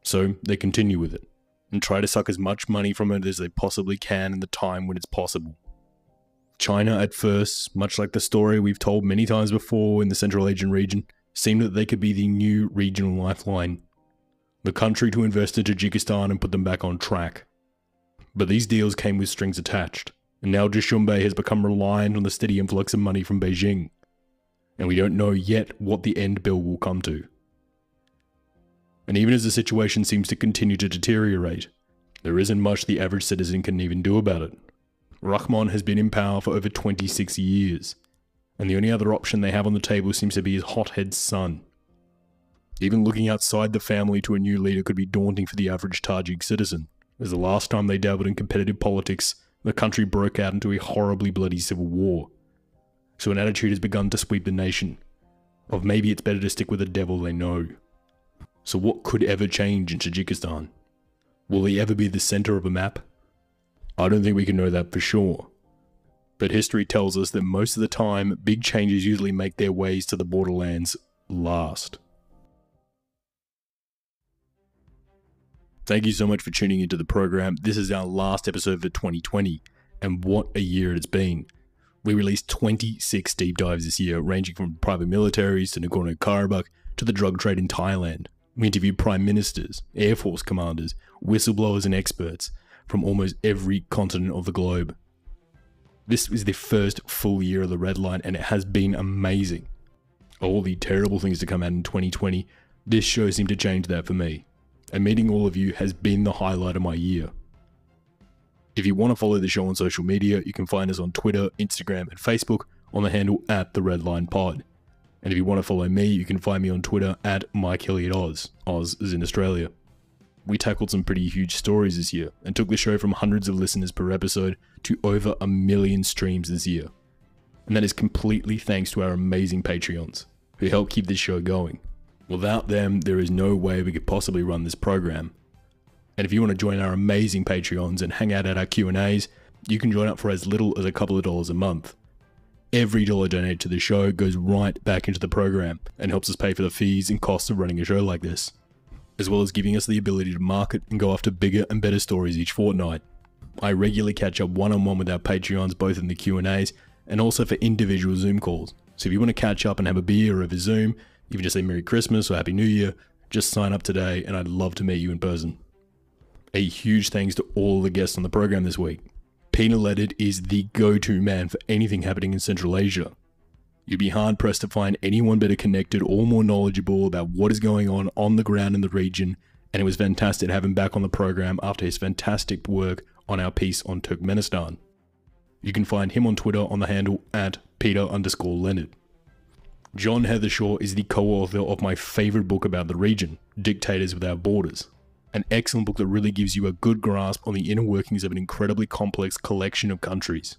So they continue with it and try to suck as much money from it as they possibly can in the time when it's possible. China, at first, much like the story we've told many times before in the Central Asian region, seemed that they could be the new regional lifeline. The country to invest in Tajikistan and put them back on track. But these deals came with strings attached, and now Dushanbe has become reliant on the steady influx of money from Beijing. And we don't know yet what the end bill will come to. And even as the situation seems to continue to deteriorate, There isn't much the average citizen can even do about it. Rahmon has been in power for over 26 years, and the only other option they have on the table seems to be his hothead son. Even looking outside the family to a new leader could be daunting for the average Tajik citizen, as the last time they dabbled in competitive politics, the country broke out into a horribly bloody civil war. So an attitude has begun to sweep the nation of maybe it's better to stick with the devil they know. So what could ever change in Tajikistan? Will they ever be the center of a map? I don't think we can know that for sure. But history tells us that most of the time, big changes usually make their ways to the borderlands last. Thank you so much for tuning into the program. This is our last episode for 2020, and what a year it's been. We released 26 deep dives this year, ranging from private militaries to Nagorno Karabakh to the drug trade in Thailand. We interviewed prime ministers, air force commanders, whistleblowers, and experts from almost every continent of the globe. This is the first full year of the Red Line, and it has been amazing. All the terrible things to come out in 2020, this show seemed to change that for me and meeting all of you has been the highlight of my year. If you want to follow the show on social media, you can find us on Twitter, Instagram, and Facebook on the handle at the Redline Pod. And if you want to follow me, you can find me on Twitter at Mike Hilliard Oz. Oz is in Australia. We tackled some pretty huge stories this year and took the show from hundreds of listeners per episode to over a million streams this year. And that is completely thanks to our amazing Patreons who help keep this show going. Without them, there is no way we could possibly run this program. And if you want to join our amazing Patreons and hang out at our Q&As, you can join up for as little as a couple of dollars a month. Every dollar donated to the show goes right back into the program and helps us pay for the fees and costs of running a show like this, as well as giving us the ability to market and go after bigger and better stories each fortnight. I regularly catch up one-on-one with our Patreons both in the Q&As and also for individual Zoom calls. So if you want to catch up and have a beer over Zoom, even just say Merry Christmas or Happy New Year, just sign up today and I'd love to meet you in person. A huge thanks to all the guests on the program this week. Peter Leonard is the go to man for anything happening in Central Asia. You'd be hard pressed to find anyone better connected or more knowledgeable about what is going on on the ground in the region, and it was fantastic to have him back on the program after his fantastic work on our piece on Turkmenistan. You can find him on Twitter on the handle at Peter underscore Leonard. John Heathershaw is the co author of my favourite book about the region, Dictators Without Borders. An excellent book that really gives you a good grasp on the inner workings of an incredibly complex collection of countries.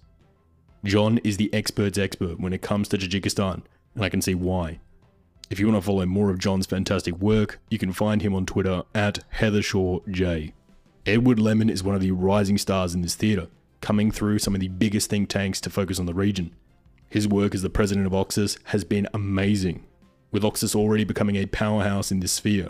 John is the expert's expert when it comes to Tajikistan, and I can see why. If you want to follow more of John's fantastic work, you can find him on Twitter at HeathershawJ. Edward Lemon is one of the rising stars in this theatre, coming through some of the biggest think tanks to focus on the region. His work as the president of Oxus has been amazing, with Oxus already becoming a powerhouse in this sphere.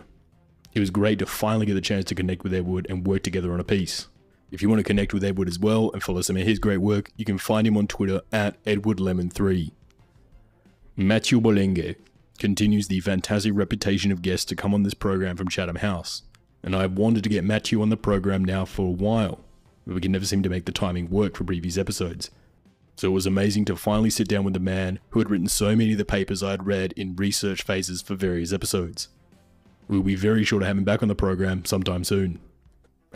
It was great to finally get the chance to connect with Edward and work together on a piece. If you want to connect with Edward as well and follow some of his great work, you can find him on Twitter at EdwardLemon3. Mathieu Boulegue continues the fantastic reputation of guests to come on this program from Chatham House, and I've wanted to get Mathieu on the program now for a while, but we can never seem to make the timing work for previous episodes. So it was amazing to finally sit down with the man who had written so many of the papers I had read in research phases for various episodes. We'll be very sure to have him back on the program sometime soon.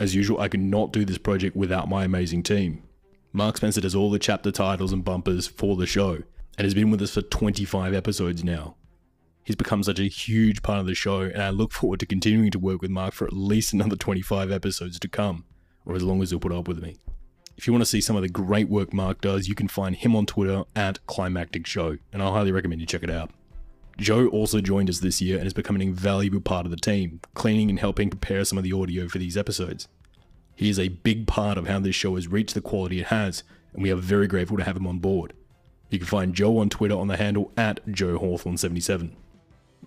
As usual, I could not do this project without my amazing team. Mark Spencer does all the chapter titles and bumpers for the show, and has been with us for 25 episodes now. He's become such a huge part of the show, and I look forward to continuing to work with Mark for at least another 25 episodes to come, or as long as he'll put up with me. If you want to see some of the great work Mark does, you can find him on Twitter at Climactic Show, and I highly recommend you check it out. Joe also joined us this year and has become an invaluable part of the team, cleaning and helping prepare some of the audio for these episodes. He is a big part of how this show has reached the quality it has, and we are very grateful to have him on board. You can find Joe on Twitter on the handle at Joe Hawthorne77.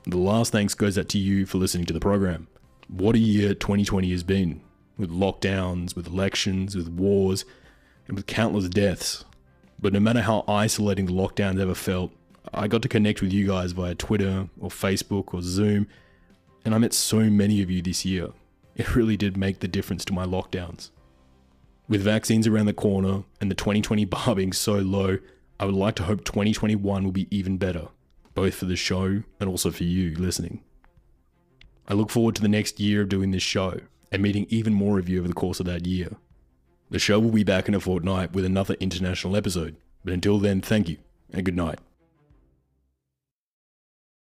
The last thanks goes out to you for listening to the program. What a year 2020 has been, with lockdowns, with elections, with wars, and with countless deaths. But no matter how isolating the lockdowns ever felt, I got to connect with you guys via Twitter or Facebook or Zoom, and I met so many of you this year. It really did make the difference to my lockdowns. With vaccines around the corner and the 2020 bar being so low, I would like to hope 2021 will be even better, both for the show and also for you listening. I look forward to the next year of doing this show and meeting even more of you over the course of that year. The show will be back in a fortnight with another international episode, but until then, thank you and good night.